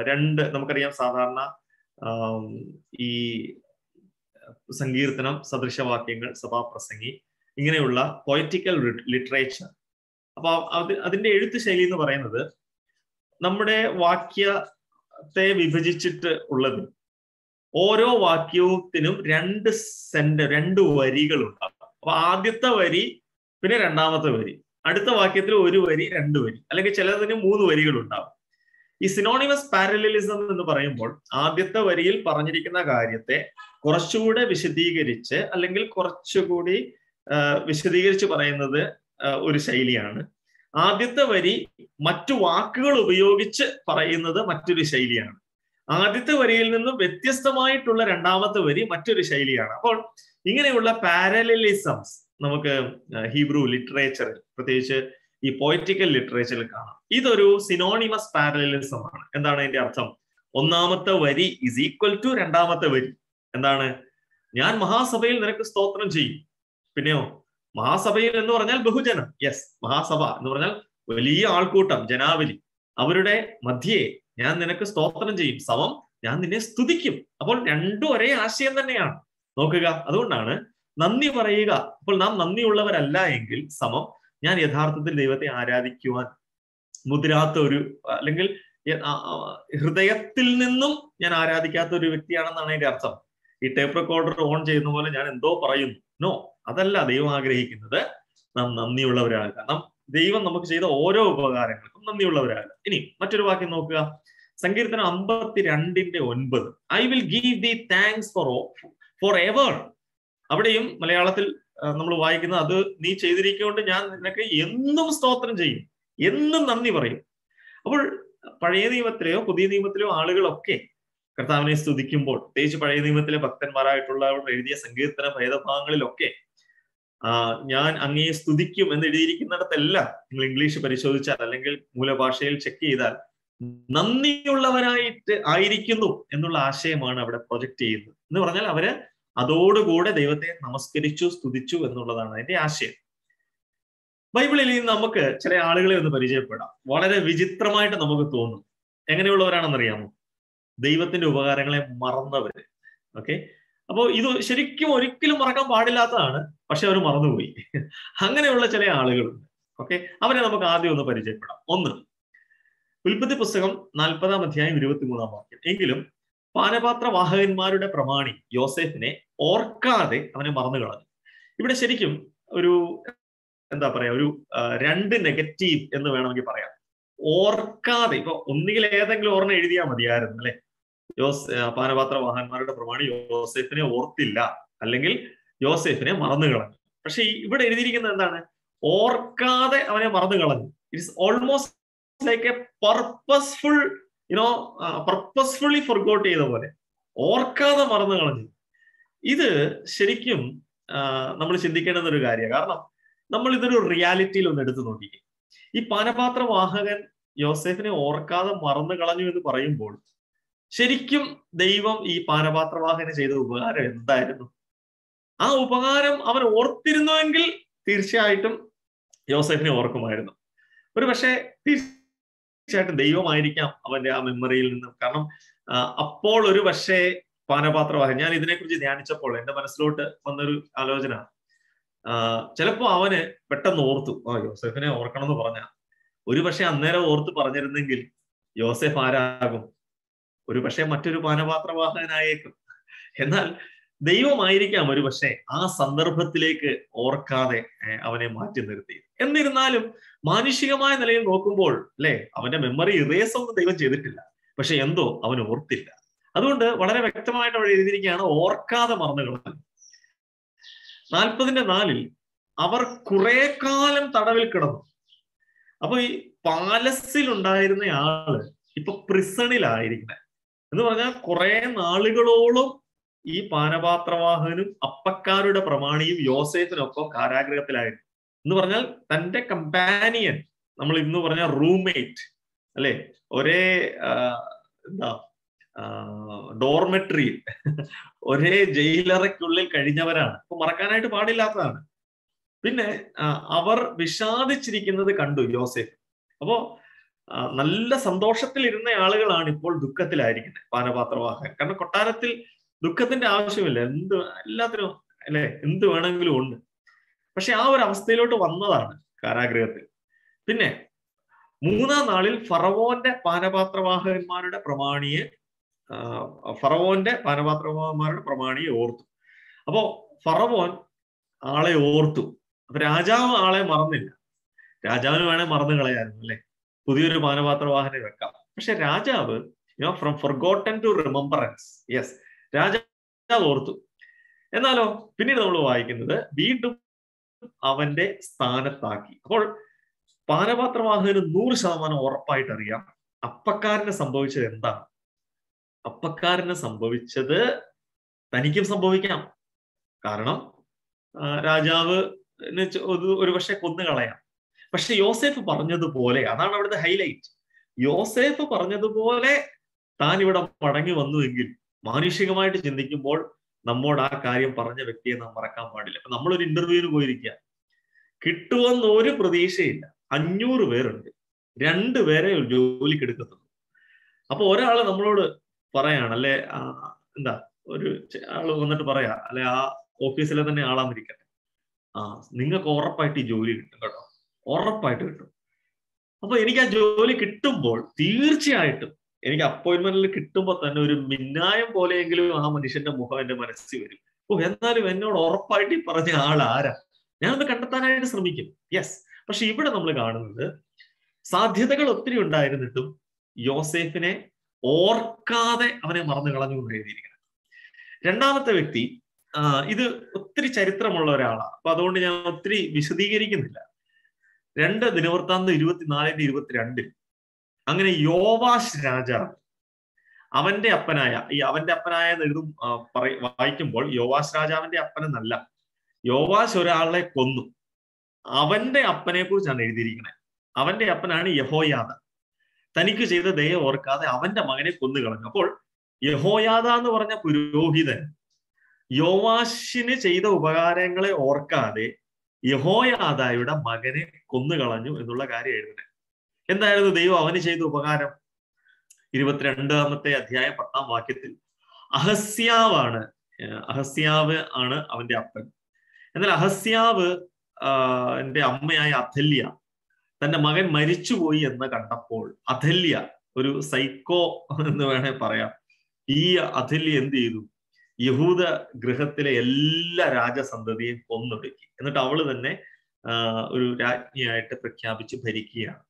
രണ്ട് നമുക്കറിയാം സാധാരണ ഈ സങ്കീർത്തനം സദൃശവാക്യങ്ങൾ സഭാപ്രസംഗി ഇങ്ങനെയുള്ള പൊയറ്റിക്കൽ ലിറ്ററേച്ചർ അപ്പൊ അത് അതിന്റെ എഴുത്ത് ശൈലി എന്ന് പറയുന്നത് നമ്മുടെ വാക്യത്തെ വിഭജിച്ചിട്ട് ഉള്ളത്. ഓരോ വാക്യത്തിനും രണ്ട് സെന്റ് രണ്ട് വരികൾ അപ്പൊ ആദ്യത്തെ വരി പിന്നെ രണ്ടാമത്തെ വരി. അടുത്ത വാക്യത്തിൽ ഒരു വരി രണ്ട് വരി. അല്ലെങ്കിൽ ചിലതിന് മൂന്ന് വരികൾ ഉണ്ടാവും. ഈ സിനോണിമസ് പാരലലിസം എന്ന് പറയുമ്പോൾ ആദ്യത്തെ വരിയിൽ പറഞ്ഞിരിക്കുന്ന കാര്യത്തെ കുറച്ചുകൂടെ വിശദീകരിച്ച് അല്ലെങ്കിൽ കുറച്ചുകൂടി വിശദീകരിച്ച് പറയുന്നത് ഒരു ശൈലിയാണ്. ആദ്യത്തെ വരി മറ്റു വാക്കുകൾ ഉപയോഗിച്ച് പറയുന്നത് മറ്റൊരു ശൈലിയാണ്. ആദ്യത്തെ വരിയിൽ നിന്നും വ്യത്യസ്തമായിട്ടുള്ള രണ്ടാമത്തെ വരി മറ്റൊരു ശൈലിയാണ്. അപ്പോൾ ഇങ്ങനെയുള്ള പാരലലിസംസ് നമുക്ക് ഹീബ്രു ലിറ്ററേച്ചറിൽ പ്രത്യേകിച്ച് ഈ പോയറ്റിക്കൽ ലിറ്ററേച്ചറിൽ കാണാം. ഇതൊരു സിനോണിമസ് പാരലലിസം ആണ് എന്താണ് അതിന്റെ അർത്ഥം? ഒന്നാമത്തെ വരി ഇസ് ഈക്വൽ ടു രണ്ടാമത്തെ വരി. എന്താണ്? ഞാൻ മഹാസഭയിൽ നിനക്ക് സ്തോത്രം ചെയ്യും. പിന്നെയോ? മഹാസഭയിൽ എന്ന് പറഞ്ഞാൽ ബഹുജനം. യെസ് മഹാസഭ എന്ന് പറഞ്ഞാൽ വലിയ ആൾക്കൂട്ടം ജനാവലി. അവരുടെ മധ്യേ ഞാൻ നിനക്ക് സ്തോത്രം ചെയ്യും. സമം ഞാൻ നിന്നെ സ്തുതിക്കും. അപ്പോൾ രണ്ടും ഒരേ ആശയം തന്നെയാണ്. നോക്കുക അതുകൊണ്ടാണ് നന്ദി പറയുക. അപ്പോൾ നാം നന്ദിയുള്ളവരല്ല എങ്കിൽ സമം ഞാൻ യഥാർത്ഥത്തിൽ ദൈവത്തെ ആരാധിക്കുവാൻ മുതിരാത്ത ഒരു അല്ലെങ്കിൽ ഹൃദയത്തിൽ നിന്നും ഞാൻ ആരാധിക്കാത്ത ഒരു വ്യക്തിയാണെന്നാണ് അതിന്റെ അർത്ഥം. ഈ ടേപ്പ് റെക്കോർഡർ ഓൺ ചെയ്യുന്ന പോലെ ഞാൻ എന്തോ പറയുന്നു. നോ അതല്ല ദൈവം ആഗ്രഹിക്കുന്നത് നാം നന്ദിയുള്ളവരാകുക. നാം ദൈവം നമുക്ക് ചെയ്ത ഓരോ ഉപകാരങ്ങൾക്കും നന്ദിയുള്ളവരാകുക. ഇനി മറ്റൊരു വാക്യം നോക്കുക. സങ്കീർത്തനം അമ്പത്തിരണ്ടിന്റെ ഒൻപത്. I will give the thanks for forever അവിടെയും മലയാളത്തിൽ നമ്മൾ വായിക്കുന്നത് അത് നീ ചെയ്തിരിക്കൊണ്ട് ഞാൻ നിനക്ക് എന്നും സ്തോത്രം ചെയ്യും എന്നും നന്ദി പറയും. അപ്പോൾ പഴയ നിയമത്തിലെയോ പുതിയ നിയമത്തിലെയോ ആളുകളൊക്കെ കർത്താവിനെ സ്തുതിക്കുമ്പോൾ പ്രത്യേകിച്ച് പഴയ നിയമത്തിലെ ഭക്തന്മാരായിട്ടുള്ളവർ എഴുതിയ സങ്കീർത്തന ഭേദഭാഗങ്ങളിലൊക്കെ ഞാൻ അങ്ങയെ സ്തുതിക്കും എന്ന് എഴുതിയിരിക്കുന്നിടത്തെല്ലാം നിങ്ങൾ ഇംഗ്ലീഷ് പരിശോധിച്ചാൽ അല്ലെങ്കിൽ മൂലഭാഷയിൽ ചെക്ക് ചെയ്താൽ നന്ദിയുള്ളവരായിട്ട് ആയിരിക്കുന്നു എന്നുള്ള ആശയമാണ് അവിടെ പ്രൊജക്ട് ചെയ്യുന്നത്. എന്ന് പറഞ്ഞാൽ അവർ അതോടുകൂടെ ദൈവത്തെ നമസ്കരിച്ചു സ്തുതിച്ചു എന്നുള്ളതാണ് അതിന്റെ ആശയം. ബൈബിളിൽ നമുക്ക് ചില ആളുകളെ ഒന്ന് പരിചയപ്പെടാം. വളരെ വിചിത്രമായിട്ട് നമുക്ക് തോന്നും. എങ്ങനെയുള്ളവരാണെന്നറിയാമോ? ദൈവത്തിന്റെ ഉപകാരങ്ങളെ മറന്നവര്. ഓക്കെ അപ്പോൾ ഇത് ശരിക്കും ഒരിക്കലും മറക്കാൻ പാടില്ലാത്തതാണ്. പക്ഷെ അവർ മറന്നുപോയി. അങ്ങനെയുള്ള ചില ആളുകളുണ്ട്. ഓക്കെ അവരെ നമുക്ക് ആദ്യം ഒന്ന് പരിചയപ്പെടാം. ഒന്ന് ഉൽപ്പത്തി പുസ്തകം നാൽപ്പതാം അധ്യായം ഇരുപത്തിമൂന്നാം വാക്യം. എങ്കിലും പാനപാത്ര വാഹകന്മാരുടെ പ്രമാണി യോസെഫിനെ ഓർക്കാതെ അവനെ മറന്നു കളഞ്ഞു. ഇവിടെ ശരിക്കും ഒരു എന്താ പറയാ ഒരു രണ്ട് നെഗറ്റീവ് എന്ന് വേണമെങ്കിൽ പറയാം. ഓർക്കാതെ ഇപ്പൊ ഒന്നുകിൽ ഏതെങ്കിലും ഓർമ്മ എഴുതിയാൽ മതിയായിരുന്നു അല്ലെ? യോസ് പാനപാത്ര വാഹന്മാരുടെ പ്രമാണി യോസെഫിനെ ഓർത്തില്ല. അല്ലെങ്കിൽ യോസെഫിനെ മറന്നു കളഞ്ഞു. പക്ഷെ ഇവിടെ എഴുതിയിരിക്കുന്നത് എന്താണ്? ഓർക്കാതെ അവനെ മറന്നു കളഞ്ഞു. It's almost like a purposeful you know purposefully forgot ചെയ്ത പോലെ. ഓർക്കാതെ മറന്നു കളഞ്ഞു. ഇത് ശരിക്കും നമ്മൾ ചിന്തിക്കേണ്ടുന്ന ഒരു കാര്യമാണ് കാരണം നമ്മൾ ഇതൊരു റിയാലിറ്റിയിൽ ഒന്ന് എടുത്തു നോക്കി ഈ പാനപാത്ര വാഹകൻ യോസെഫിനെ ഓർക്കാതെ മറന്നു കളഞ്ഞു എന്ന് പറയുമ്പോൾ ശരിക്കും ദൈവം ഈ പാനപാത്രവാഹന് ചെയ്ത ഉപകാരം എന്തായിരുന്നു? ആ ഉപകാരം അവൻ ഓർത്തിരുന്നുവെങ്കിൽ തീർച്ചയായിട്ടും യോസഫിനെ ഓർക്കുമായിരുന്നു. ഒരു പക്ഷേ തീർച്ചയായിട്ടും ദൈവമായിരിക്കാം അവന്റെ ആ മെമ്മറിയിൽ നിന്നും. കാരണം അപ്പോൾ ഒരു പക്ഷേ പാനപാത്രവാഹൻ ഞാൻ ഇതിനെക്കുറിച്ച് ധ്യാനിച്ചപ്പോൾ എന്റെ മനസ്സിലോട്ട് വന്നൊരു ആലോചന. ചിലപ്പോ അവന് പെട്ടെന്ന് ഓർത്തു ആ യോസഫിനെ ഓർക്കണം എന്ന് പറഞ്ഞ. ഒരു പക്ഷെ അന്നേരം ഓർത്ത് പറഞ്ഞിരുന്നെങ്കിൽ യോസെഫ് ആരാകും? ഒരു പക്ഷേ മറ്റൊരു പാനപാത്രവാഹകനായേക്കും എന്നാൽ ദൈവമായിരിക്കാം ഒരു പക്ഷേ ആ സന്ദർഭത്തിലേക്ക് ഓർക്കാതെ അവനെ മാറ്റി നിർത്തി എന്നിരുന്നാലും മാനുഷികമായ നിലയിൽ നോക്കുമ്പോൾ അല്ലെ അവന്റെ മെമ്മറി ഇറേസ് ഒന്നും ദൈവം ചെയ്തിട്ടില്ല. പക്ഷെ എന്തോ അവൻ ഓർത്തില്ല. അതുകൊണ്ട് വളരെ വ്യക്തമായിട്ട് അവിടെ എഴുതിയിരിക്കുകയാണ് ഓർക്കാതെ മറന്നു കളഞ്ഞു നാൽപ്പതിന്റെ നാലിൽ അവർ കുറെ കാലം തടവിൽ കിടന്നു. അപ്പൊ ഈ പാലസിൽ ഉണ്ടായിരുന്ന ആൾ ഇപ്പൊ പ്രിസണിലായിരിക്കുന്നത് എന്ന് പറഞ്ഞാൽ കുറെ നാളുകളോളം ഈ പാനപാത്രവാഹനും അപ്പക്കാരുടെ പ്രമാണിയും യോസേഫിനൊപ്പം കാരാഗ്രഹത്തിലായിരുന്നു. എന്ന് പറഞ്ഞാൽ തന്റെ കമ്പാനിയൻ നമ്മൾ ഇന്ന് പറഞ്ഞ റൂംമേറ്റ് അല്ലെ? ഒരേ എന്താ ഡോർമെട്രി ഒരേ ജയിലറയ്ക്കുള്ളിൽ കഴിഞ്ഞവരാണ്. അപ്പൊ മറക്കാനായിട്ട് പാടില്ലാത്തതാണ്. പിന്നെ അവർ വിഷാദിച്ചിരിക്കുന്നത് കണ്ടു യോസേഫ്. അപ്പോ നല്ല സന്തോഷത്തിൽ ഇരുന്ന ആളുകളാണ് ഇപ്പോൾ ദുഃഖത്തിലായിരിക്കുന്നത് പാനപാത്രവാഹകൻ കാരണം കൊട്ടാരത്തിൽ ദുഃഖത്തിന്റെ ആവശ്യമില്ല. എന്ത് എല്ലാത്തിനും അല്ലെ? എന്ത് വേണമെങ്കിലും ഉണ്ട്. പക്ഷെ ആ ഒരു അവസ്ഥയിലോട്ട് വന്നതാണ് കാരാഗ്രഹത്തിൽ. പിന്നെ മൂന്നാം നാളിൽ ഫറവോന്റെ പാനപാത്രവാഹകന്മാരുടെ പ്രമാണിയെ ഫറവോന്റെ പാനപാത്രവാഹന്മാരുടെ പ്രമാണിയെ ഓർത്തു. അപ്പോ ഫറവോൻ ആളെ ഓർത്തു. അപ്പൊ രാജാവ് ആളെ മറന്നില്ല. രാജാവിന് വേണേ മറന്നു കളയായിരുന്നു അല്ലെ? പുതിയൊരു പാനപാത്രവാഹനെ വെക്കാം പക്ഷെ രാജാവ് you know from forgotten to remembrance yes രാജാവ് ഓർത്തു. എന്നാലോ പിന്നീട് നമ്മൾ വായിക്കുന്നത് വീണ്ടും അവന്റെ സ്ഥാനത്താക്കി. അപ്പോൾ പാനപാത്രവാഹകന് നൂറ് ശതമാനം ഉറപ്പായിട്ട് അറിയാം അപ്പക്കാരന് സംഭവിച്ചത് എന്താണ്? അപ്പക്കാരന് സംഭവിച്ചത് തനിക്കും സംഭവിക്കാം. കാരണം രാജാവ് ഒരു പക്ഷെ കൊന്നുകളയാം. പക്ഷെ യോസേഫ് പറഞ്ഞതുപോലെ അതാണ് അവിടുത്തെ ഹൈലൈറ്റ് യോസേഫ് പറഞ്ഞതുപോലെ താൻ ഇവിടെ മടങ്ങി വന്നുവെങ്കിൽ മാനുഷികമായിട്ട് ചിന്തിക്കുമ്പോൾ നമ്മോട് ആ കാര്യം പറഞ്ഞ വ്യക്തിയെ നാം മറക്കാൻ പാടില്ല. അപ്പൊ നമ്മളൊരു ഇന്റർവ്യൂവിന് പോയിരിക്കുക കിട്ടുമെന്ന് ഒരു പ്രതീക്ഷയില്ല. അഞ്ഞൂറ് പേരുണ്ട്. രണ്ടുപേരെ ജോലിക്ക് എടുക്കത്തുള്ളൂ. അപ്പൊ ഒരാൾ നമ്മളോട് പറയാണ് അല്ലെ എന്താ ഒരു ആൾ വന്നിട്ട് പറയാ അല്ലെ ആ ഓഫീസിലെ തന്നെ ആളാന്നിരിക്കട്ടെ. ആ നിങ്ങൾക്ക് ഉറപ്പായിട്ട് ഈ ജോലി കിട്ടും കേട്ടോ. ഉറപ്പായിട്ട് കിട്ടും. അപ്പൊ എനിക്ക് ആ ജോലി കിട്ടുമ്പോൾ തീർച്ചയായിട്ടും എനിക്ക് അപ്പോയിന്റ്മെന്റിൽ കിട്ടുമ്പോൾ തന്നെ ഒരു മിന്നായം പോലെയെങ്കിലും ആ മനുഷ്യന്റെ മുഖം എന്റെ മനസ്സിൽ വരും. ഓ എന്നാലും എന്നോട് ഉറപ്പായിട്ട് ഈ പറഞ്ഞ ആൾ ആരാ? ഞാനൊന്ന് കണ്ടെത്താനായിട്ട് ശ്രമിക്കും. യെസ് പക്ഷെ ഇവിടെ നമ്മൾ കാണുന്നത് സാധ്യതകൾ ഒത്തിരി ഉണ്ടായിരുന്നിട്ടും യോസേഫിനെ ഓർക്കാതെ അവനെ മറന്നു കളഞ്ഞു എഴുതിയിരിക്കണം. രണ്ടാമത്തെ വ്യക്തി ഇത് ഒത്തിരി ചരിത്രമുള്ള ഒരാളാണ്. അപ്പൊ അതുകൊണ്ട് ഞാൻ ഒത്തിരി വിശദീകരിക്കുന്നില്ല. രണ്ട് ദിനവൃത്താന്തം ഇരുപത്തിനാലിന്റെ ഇരുപത്തിരണ്ടിൽ. അങ്ങനെ യോവാഷ് രാജാവ് അവന്റെ അപ്പനായ ഈ അവന്റെ അപ്പനായ എഴുതും പറ വായിക്കുമ്പോൾ യോവാഷ് രാജാവിന്റെ അപ്പനെന്നല്ല യോവാഷ് ഒരാളെ കൊന്നു. അവന്റെ അപ്പനെ കുറിച്ചാണ് എഴുതിയിരിക്കുന്നത് അവന്റെ അപ്പനാണ് യഹോയാദ. തനിക്ക് ചെയ്ത ദയ ഓർക്കാതെ അവന്റെ മകനെ കൊന്നു കളഞ്ഞു അപ്പോൾ യഹോയാദ എന്ന് പറഞ്ഞ പുരോഹിതൻ യോവാഷിന് ചെയ്ത ഉപകാരങ്ങളെ ഓർക്കാതെ യഹോയാദായുടെ മകനെ കൊന്നുകളഞ്ഞു എന്നുള്ള കാര്യം എഴുതുന്നത് എന്തായിരുന്നു ദൈവം അവന് ചെയ്ത ഉപകാരം? ഇരുപത്തിരണ്ടാമത്തെ അധ്യായം പത്താം വാക്യത്തിൽ അഹസ്യാവാണ് അഹസ്യാവ് ആണ് അവന്റെ അപ്പൻ. എന്നാൽ അഹസ്യാവ് എന്റെ അമ്മയായ അഥല്യ തന്റെ മകൻ മരിച്ചുപോയി എന്ന് കണ്ടപ്പോൾ അഥല്യ ഒരു സൈക്കോ എന്ന് വേണേ പറയാം. ഈ അഥല്യ എന്ത് ചെയ്തു? യഹൂദ ഗൃഹത്തിലെ എല്ലാ രാജസന്തതിയും കൊന്നൊടുക്കി എന്നിട്ട് അവൾ തന്നെ ഒരു രാജ്ഞിയായിട്ട് പ്രഖ്യാപിച്ച് ഭരിക്കുകയാണ്.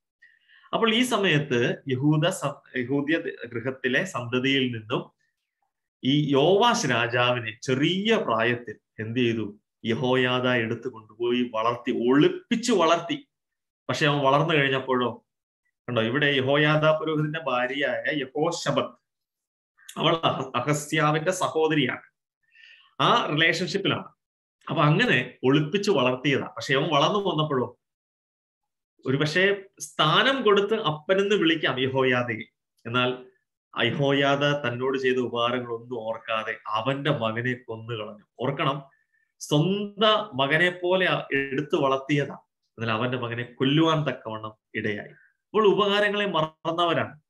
അപ്പോൾ ഈ സമയത്ത് യഹൂദ യഹൂദിയ ഗൃഹത്തിലെ സന്തതിയിൽ നിന്നും ഈ യോവാശ് രാജാവിനെ ചെറിയ പ്രായത്തിൽ എന്ത് ചെയ്തു? യഹോയാദ എടുത്തു കൊണ്ടുപോയി വളർത്തി ഒളിപ്പിച്ചു വളർത്തി. പക്ഷെ അവൻ വളർന്നു കഴിഞ്ഞപ്പോഴോ കണ്ടോ ഇവിടെ യഹോയാദ പുരോഹിതന്റെ ഭാര്യയായ യഹോശബത്ത് അവൾ അഹസ്യാവിന്റെ സഹോദരിയാണ്. ആ റിലേഷൻഷിപ്പിലാണ് അപ്പൊ അങ്ങനെ ഒളിപ്പിച്ച് വളർത്തിയതാ. പക്ഷെ അവൻ വളർന്നു വന്നപ്പോഴോ? ഒരു പക്ഷേ സ്ഥാനം കൊടുത്ത് അപ്പനെന്ന് വിളിക്കാം യഹോയാദയെ എന്നാൽ അഹോയാദ തന്നോട് ചെയ്ത ഉപകാരങ്ങളൊന്നും ഓർക്കാതെ അവന്റെ മകനെ കൊന്നു കളഞ്ഞു ഓർക്കണം സ്വന്തം മകനെ പോലെ എടുത്തു വളർത്തിയതാ. എന്നാൽ അവന്റെ മകനെ കൊല്ലുവാൻ തക്കവണ്ണം ഇടയായി. അപ്പോൾ ഉപകാരങ്ങളെ മറന്നവരാണ്.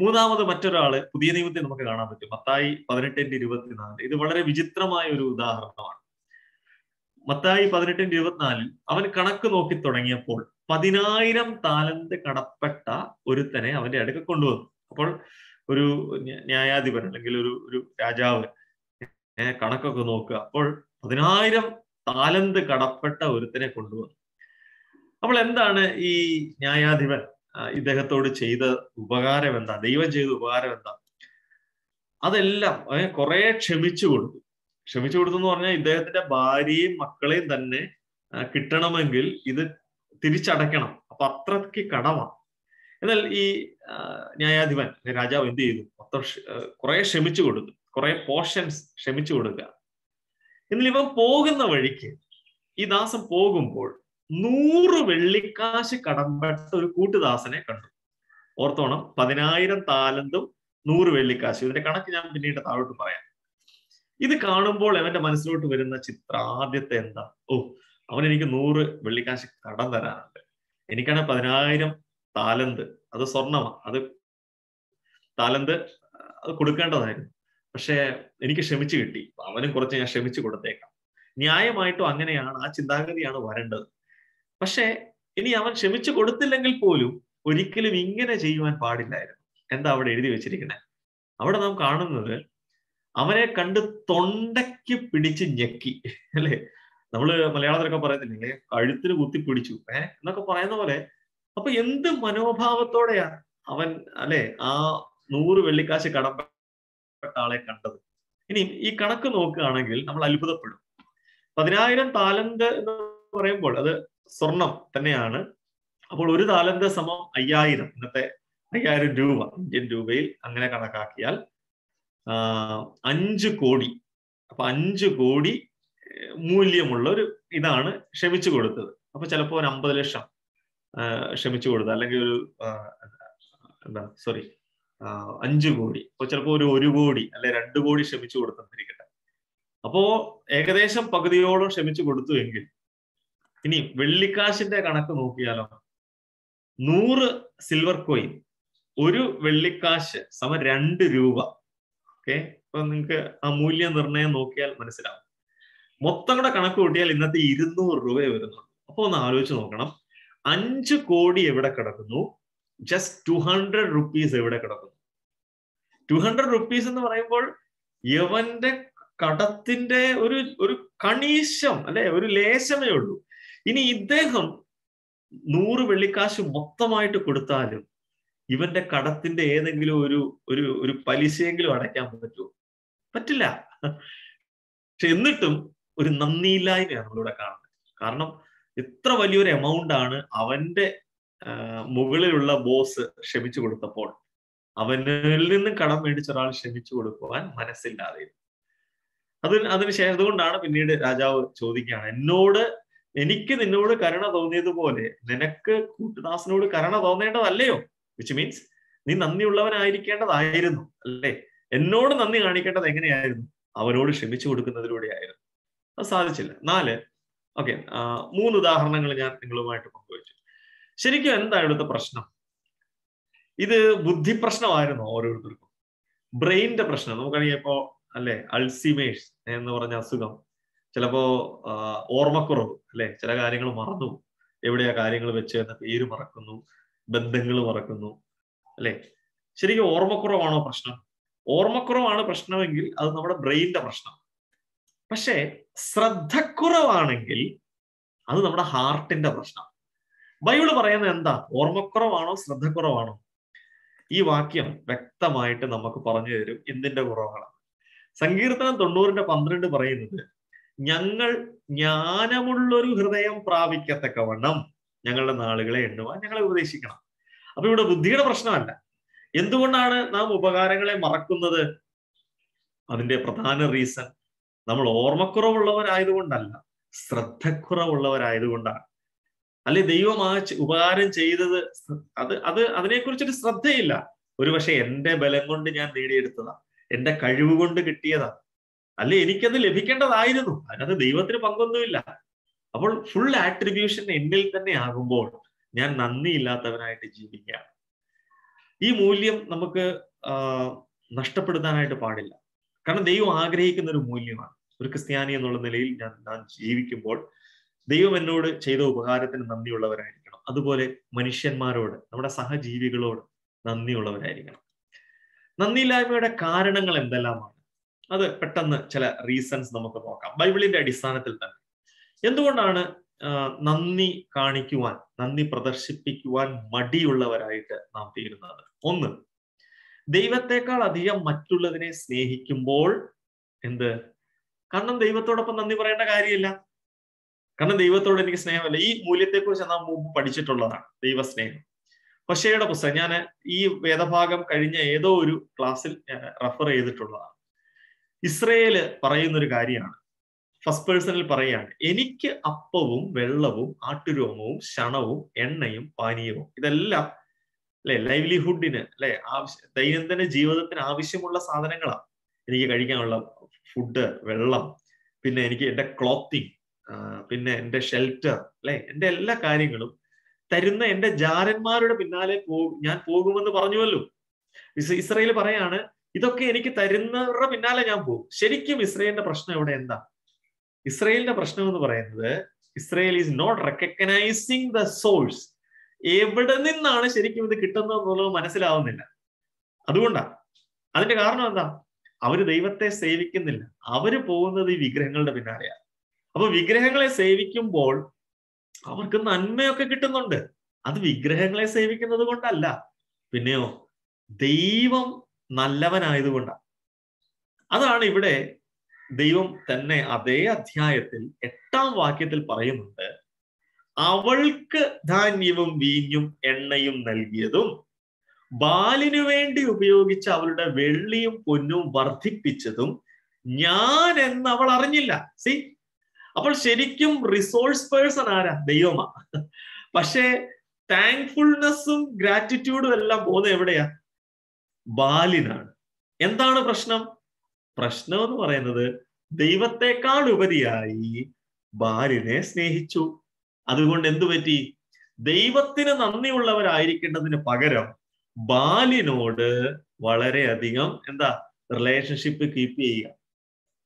മൂന്നാമത് മറ്റൊരാൾ പുതിയ നിയമത്തിൽ നമുക്ക് കാണാൻ പറ്റും. മത്തായി പതിനെട്ടിന്റെ ഇരുപത്തിനാല്. ഇത് വളരെ വിചിത്രമായ ഒരു ഉദാഹരണമാണ്. മത്തായി പതിനെട്ടിന്റെ ഇരുപത്തിനാലിൽ അവൻ കണക്ക് നോക്കി തുടങ്ങിയപ്പോൾ പതിനായിരം താലന്ത് കടപ്പെട്ട ഒരുത്തനെ അവന്റെ അടുക്ക കൊണ്ടുവന്നു. അപ്പോൾ ഒരു ന്യായാധിപൻ അല്ലെങ്കിൽ ഒരു ഒരു രാജാവ് കണക്കൊക്കെ നോക്കുക. അപ്പോൾ പതിനായിരം താലന്ത് കടപ്പെട്ട ഒരുത്തനെ കൊണ്ടുവന്നു. അപ്പോൾ എന്താണ് ഈ ന്യായാധിപൻ ഇദ്ദേഹത്തോട് ചെയ്ത ഉപകാരം എന്താ? ദൈവം ചെയ്ത ഉപകാരം എന്താ? അതെല്ലാം കുറെ ക്ഷമിച്ചു കൊടുത്തു. ക്ഷമിച്ചു കൊടുത്തു എന്ന് പറഞ്ഞാൽ ഇദ്ദേഹത്തിന്റെ ഭാര്യയും മക്കളെയും തന്നെ കിട്ടണമെങ്കിൽ ഇത് തിരിച്ചടയ്ക്കണം. അപ്പൊ അത്രയ്ക്ക് കടമാണ്. എന്നാൽ ഈ ന്യായാധിപൻ രാജാവ് എന്ത് ചെയ്തു? മൊത്തം കുറെ ക്ഷമിച്ചു കൊടുത്തു. കുറെ പോർഷൻസ് ക്ഷമിച്ചു കൊടുക്കുക. എന്നാൽ ഇവൻ പോകുന്ന വഴിക്ക് ഈ ദാസം പോകുമ്പോൾ നൂറ് വെള്ളിക്കാശ് കടമ്പെട്ട ഒരു കൂട്ടുദാസനെ കണ്ടു. ഓർത്തോണം പതിനായിരം താലന്തും നൂറ് വെള്ളിക്കാശ്. ഇതിന്റെ കണക്ക് ഞാൻ പിന്നീട് താഴോട്ട് പറയാം. ഇത് കാണുമ്പോൾ അവന്റെ മനസ്സിലോട്ട് വരുന്ന ചിത്ര ആദ്യത്തെ എന്താ? ഓ അവൻ എനിക്ക് നൂറ് വെള്ളിക്കാശ് കടം തരാനുണ്ട്. എനിക്കാണ് പതിനായിരം താലന്ത്. അത് സ്വർണമാണ് അത് താലന്ത് അത് കൊടുക്കേണ്ടതായിരുന്നു. പക്ഷേ എനിക്ക് ക്ഷമിച്ചു കിട്ടി. അവനും കുറച്ച് ഞാൻ ക്ഷമിച്ചു കൊടുത്തേക്കാം. ന്യായമായിട്ടും അങ്ങനെയാണ് ആ ചിന്താഗതിയാണ് വരേണ്ടത്. പക്ഷെ ഇനി അവൻ ക്ഷമിച്ചു കൊടുത്തില്ലെങ്കിൽ പോലും ഒരിക്കലും ഇങ്ങനെ ചെയ്യുവാൻ പാടില്ലായിരുന്നു. എന്താ അവിടെ എഴുതി വെച്ചിരിക്കുന്നത് അവിടെ നാം കാണുന്നത് അവനെ കണ്ട് തൊണ്ടയ്ക്ക് പിടിച്ച് ഞെക്കി. അല്ലെ? നമ്മൾ മലയാളത്തിലൊക്കെ പറയുന്നില്ലേ കഴുത്തിന് കുത്തി പിടിച്ചു. ഏഹ് എന്നൊക്കെ പറയുന്ന പോലെ അപ്പൊ എന്ത് മനോഭാവത്തോടെയാ അവൻ അല്ലെ ആ നൂറ് വെള്ളിക്കാശ് കടമ്പെട്ട ആളെ കണ്ടത്? ഇനി ഈ കണക്ക് നോക്കുകയാണെങ്കിൽ നമ്മൾ അത്ഭുതപ്പെടും. പതിനായിരം താലന്ത് എന്ന് പറയുമ്പോൾ അത് സ്വർണം തന്നെയാണ്. അപ്പോൾ ഒരു താലന്ത് സമം അയ്യായിരം ഇന്നത്തെ അയ്യായിരം രൂപ ഇന്ത്യൻ രൂപയിൽ അങ്ങനെ കണക്കാക്കിയാൽ അഞ്ച് കോടി. അപ്പൊ അഞ്ച് കോടി മൂല്യമുള്ള ഒരു ഇതാണ് ക്ഷമിച്ചു കൊടുത്തത്. അപ്പൊ ചിലപ്പോൾ ഒരു അമ്പത് ലക്ഷം ക്ഷമിച്ചു കൊടുത്തത്. അല്ലെങ്കിൽ ഒരു എന്താ സോറി അഞ്ചു കോടി. അപ്പൊ ചിലപ്പോൾ ഒരു ഒരു കോടി അല്ലെ രണ്ട് കോടി ക്ഷമിച്ചു കൊടുത്തെന്നിരിക്കട്ടെ അപ്പോ ഏകദേശം പകുതിയോളം ക്ഷമിച്ചു കൊടുത്തു എങ്കിൽ ഇനി വെള്ളിക്കാശിന്റെ കണക്ക് നോക്കിയാലോ? നൂറ് സിൽവർ കോയിൻ ഒരു വെള്ളിക്കാശ് സമ രണ്ട് രൂപ. ഓക്കെ അപ്പൊ നിങ്ങൾക്ക് ആ മൂല്യനിർണയം നോക്കിയാൽ മനസ്സിലാവും. മൊത്തം കൂടെ കണക്ക് കൂട്ടിയാൽ ഇന്നത്തെ ഇരുന്നൂറ് രൂപ വരുന്നുള്ളൂ. അപ്പൊ ഒന്ന് ആലോചിച്ച് നോക്കണം. അഞ്ച് കോടി എവിടെ കിടക്കുന്നു? ജസ്റ്റ് ടു ഹൺഡ്രഡ് റുപ്പീസ് എവിടെ കിടക്കുന്നു? ടു ഹൺഡ്രഡ് റുപ്പീസ് എന്ന് പറയുമ്പോൾ യവന്റെ കടത്തിന്റെ ഒരു ഒരു കണീശം അല്ലെ? ഒരു ലേശമേ ഉള്ളൂ. ഇനി ഇദ്ദേഹം നൂറ് വെള്ളിക്കാശ് മൊത്തമായിട്ട് കൊടുത്താലും ഇവന്റെ കടത്തിന്റെ ഏതെങ്കിലും ഒരു ഒരു ഒരു പലിശയെങ്കിലും അടയ്ക്കാൻ പറ്റുമോ? പറ്റില്ല. പക്ഷെ എന്നിട്ടും ഒരു നന്ദിയില്ലായ്മയാണ് നമ്മളിവിടെ കാണുന്നത്. കാരണം എത്ര വലിയൊരു എമൗണ്ട് ആണ് അവന്റെ മുകളിലുള്ള ബോസ് ക്ഷമിച്ചു കൊടുത്തപ്പോൾ അവനിൽ നിന്നും കടം മേടിച്ച ഒരാൾ ക്ഷമിച്ചു കൊടുക്കുവാൻ മനസ്സില്ലാതെ അത് അതിനുശേഷം അതുകൊണ്ടാണ് പിന്നീട് രാജാവ് ചോദിക്കുകയാണ് എന്നോട് എനിക്ക് നിന്നോട് കരുണ തോന്നിയതുപോലെ നിനക്ക് കൂട്ടുദാസനോട് കരുണ തോന്നേണ്ടതല്ലയോ? വിച്ച് മീൻസ് നീ നന്ദിയുള്ളവനായിരിക്കേണ്ടതായിരുന്നു അല്ലേ? എന്നോട് നന്ദി കാണിക്കേണ്ടത് എങ്ങനെയായിരുന്നു? അവനോട് ക്ഷമിച്ചു കൊടുക്കുന്നതിലൂടെയായിരുന്നു. അത് സാധിച്ചില്ല. നാല് ഓക്കെ മൂന്ന് ഉദാഹരണങ്ങൾ ഞാൻ നിങ്ങളുമായിട്ട് പങ്കുവച്ചു. ശരിക്കും എന്താ ഇവിടുത്തെ പ്രശ്നം? ഇത് ബുദ്ധി പ്രശ്നമായിരുന്നു ഓരോരുത്തർക്കും. ബ്രെയിനിന്റെ പ്രശ്നം. നമുക്കറിയാം ഇപ്പോ അല്ലെ? അൾസിമേഴ്സ് എന്ന് പറഞ്ഞ അസുഖം. ചിലപ്പോ ഓർമ്മക്കുറവ് അല്ലെ? ചില കാര്യങ്ങൾ മറന്നു എവിടെയാ കാര്യങ്ങൾ വെച്ച് എന്ന പേര് മറക്കുന്നു ബന്ധങ്ങൾ മറക്കുന്നു അല്ലെ? ശരിക്കും ഓർമ്മക്കുറവാണോ പ്രശ്നം? ഓർമ്മക്കുറവാണ് പ്രശ്നമെങ്കിൽ അത് നമ്മുടെ ബ്രെയിനിന്റെ പ്രശ്നം. പക്ഷേ ശ്രദ്ധക്കുറവാണെങ്കിൽ അത് നമ്മുടെ ഹാർട്ടിന്റെ പ്രശ്നം. ബൈബിൾ പറയുന്നത് എന്താ? ഓർമ്മക്കുറവാണോ ശ്രദ്ധക്കുറവാണോ? ഈ വാക്യം വ്യക്തമായിട്ട് നമുക്ക് പറഞ്ഞു തരും എന്തിന്റെ കുറവാണ് സങ്കീർത്തനം തൊണ്ണൂറിന്റെ പന്ത്രണ്ട് പറയുന്നത് ഞങ്ങൾ ജ്ഞാനമുള്ളൊരു ഹൃദയം പ്രാപിക്കത്തക്കവണ്ണം ഞങ്ങളുടെ നാളുകളെ എണ്ണുവാൻ ഞങ്ങളെ ഉപദേശിക്കണം. അപ്പൊ ഇവിടെ ബുദ്ധിയുടെ പ്രശ്നമല്ല. എന്തുകൊണ്ടാണ് നാം ഉപകാരങ്ങളെ മറക്കുന്നത്? അതിന്റെ പ്രധാന റീസൺ നമ്മൾ ഓർമ്മക്കുറവുള്ളവരായതുകൊണ്ടല്ല ശ്രദ്ധക്കുറവുള്ളവരായതുകൊണ്ടാണ്. അല്ലെ ദൈവം ആ ഉപകാരം ചെയ്തത് അത് അത് അതിനെക്കുറിച്ചൊരു ശ്രദ്ധയില്ല. ഒരുപക്ഷെ എന്റെ ബലം കൊണ്ട് ഞാൻ നേടിയെടുത്തതാ. എന്റെ കഴിവ് കൊണ്ട് കിട്ടിയതാ. അല്ലെ എനിക്കത് ലഭിക്കേണ്ടതായിരുന്നു. അതിനകത്ത് ദൈവത്തിന് പങ്കൊന്നുമില്ല. അപ്പോൾ ഫുൾ ആട്രിബ്യൂഷൻ എന്നിൽ തന്നെ ആകുമ്പോൾ ഞാൻ നന്ദിയില്ലാത്തവനായിട്ട് ജീവിക്കുകയാണ്. ഈ മൂല്യം നമുക്ക് നഷ്ടപ്പെടുത്താനായിട്ട് പാടില്ല. കാരണം ദൈവം ആഗ്രഹിക്കുന്ന ഒരു മൂല്യമാണ്. ഒരു ക്രിസ്ത്യാനി എന്നുള്ള നിലയിൽ ഞാൻ ഞാൻ ജീവിക്കുമ്പോൾ ദൈവം എന്നോട് ചെയ്ത ഉപകാരത്തിന് നന്ദിയുള്ളവരായിരിക്കണം. അതുപോലെ മനുഷ്യന്മാരോട് നമ്മുടെ സഹജീവികളോട് നന്ദിയുള്ളവരായിരിക്കണം. നന്ദിയില്ലായ്മയുടെ കാരണങ്ങൾ എന്തെല്ലാമാണ്? അത് പെട്ടെന്ന് ചില റീസൺസ് നമുക്ക് നോക്കാം. ബൈബിളിന്റെ അടിസ്ഥാനത്തിൽ തന്നെ. എന്തുകൊണ്ടാണ് നന്ദി കാണിക്കുവാൻ നന്ദി പ്രദർശിപ്പിക്കുവാൻ മടിയുള്ളവരായിട്ട് നാം തീരുന്നത്? ഒന്ന് ദൈവത്തെക്കാൾ അധികം മറ്റുള്ളതിനെ സ്നേഹിക്കുമ്പോൾ എന്ത്? കാരണം ദൈവത്തോടൊപ്പം നന്ദി പറയേണ്ട കാര്യമില്ല. കാരണം ദൈവത്തോട് എനിക്ക് സ്നേഹമല്ല. ഈ മൂല്യത്തെക്കുറിച്ച് നാം മുമ്പ് പഠിച്ചിട്ടുള്ളതാണ് ദൈവസ്നേഹം. ഹൊശയുടെ പുസ്തകം ഞാൻ ഈ വേദഭാഗം കഴിഞ്ഞ ഏതോ ഒരു ക്ലാസ്സിൽ റെഫർ ചെയ്തിട്ടുള്ളതാണ്. ഇസ്രയേൽ പറയുന്ന ഒരു കാര്യമാണ് ഫസ്റ്റ് പേഴ്സണിൽ പറയുകയാണ് എനിക്ക് അപ്പവും വെള്ളവും ആട്ടുരോമവും ശണവും എണ്ണയും പാനീയവും ഇതെല്ലാം അല്ലെ ലൈവ്ലിഹുഡിന് അല്ലെ ആവശ്യ ദൈനംദിന ജീവിതത്തിന് ആവശ്യമുള്ള സാധനങ്ങളാണ്. എനിക്ക് കഴിക്കാനുള്ള ഫുഡ് വെള്ളം പിന്നെ എനിക്ക് എന്റെ ക്ലോത്തിങ് പിന്നെ എന്റെ ഷെൽട്ടർ അല്ലെ എന്റെ എല്ലാ കാര്യങ്ങളും തരുന്ന എന്റെ ജാരന്മാരുടെ പിന്നാലെ പോ ഞാൻ പോകുമെന്ന് പറഞ്ഞുവല്ലോ. ഇസ്രയേൽ പറയാണ് ഇതൊക്കെ എനിക്ക് തരുന്നവരുടെ പിന്നാലെ ഞാൻ പോകും. ശരിക്കും ഇസ്രയേലിന്റെ പ്രശ്നം ഇവിടെ എന്താ? ഇസ്രയേലിന്റെ പ്രശ്നം എന്ന് പറയുന്നത് Israel is not recognizing the source എവിടെ നിന്നാണ് ശരിക്കും ഇത് കിട്ടുന്നത് എന്നുള്ളത് മനസ്സിലാവുന്നില്ല. അതുകൊണ്ടാ. അതിന്റെ കാരണം എന്താ? അവർ ദൈവത്തെ സേവിക്കുന്നില്ല. അവർ പോകുന്നത് ഈ വിഗ്രഹങ്ങളുടെ പിന്നാലെയാണ്. അപ്പൊ വിഗ്രഹങ്ങളെ സേവിക്കുമ്പോൾ അവർക്ക് നന്മയൊക്കെ കിട്ടുന്നുണ്ട്. അത് വിഗ്രഹങ്ങളെ സേവിക്കുന്നത് കൊണ്ടല്ല. പിന്നെയോ ദൈവം നല്ലവനായതുകൊണ്ടാണ്. അതാണ് ഇവിടെ ദൈവം തന്നെ അതേ അധ്യായത്തിൽ എട്ടാം വാക്യത്തിൽ പറയുന്നുണ്ട് അവൾക്ക് ധാന്യവും വീഞ്ഞും എണ്ണയും നൽകിയതും ബാലിനു വേണ്ടി ഉപയോഗിച്ച അവളുടെ വെള്ളിയും പൊന്നും വർദ്ധിപ്പിച്ചതും ഞാൻ എന്ന് അവൾ അറിഞ്ഞില്ല. സി അപ്പോൾ ശരിക്കും റിസോഴ്സ് പേഴ്സൺ ആരാ? ദൈവമാ. പക്ഷേ താങ്ക്ഫുൾനെസ്സും ഗ്രാറ്റിറ്റ്യൂഡും എല്ലാം പോകുന്നത് എവിടെയാ? ബാലിനാണ്. എന്താണ് പ്രശ്നം? പ്രശ്നം എന്ന് പറയുന്നത് ദൈവത്തെക്കാൾ ഉപരിയായി ബാലിനെ സ്നേഹിച്ചു. അതുകൊണ്ട് എന്തു പറ്റി? ദൈവത്തിന് നന്ദിയുള്ളവരായിരിക്കേണ്ടതിന് പകരം ബാലിനോട് വളരെയധികം എന്താ റിലേഷൻഷിപ്പ് കീപ്പ് ചെയ്യുക.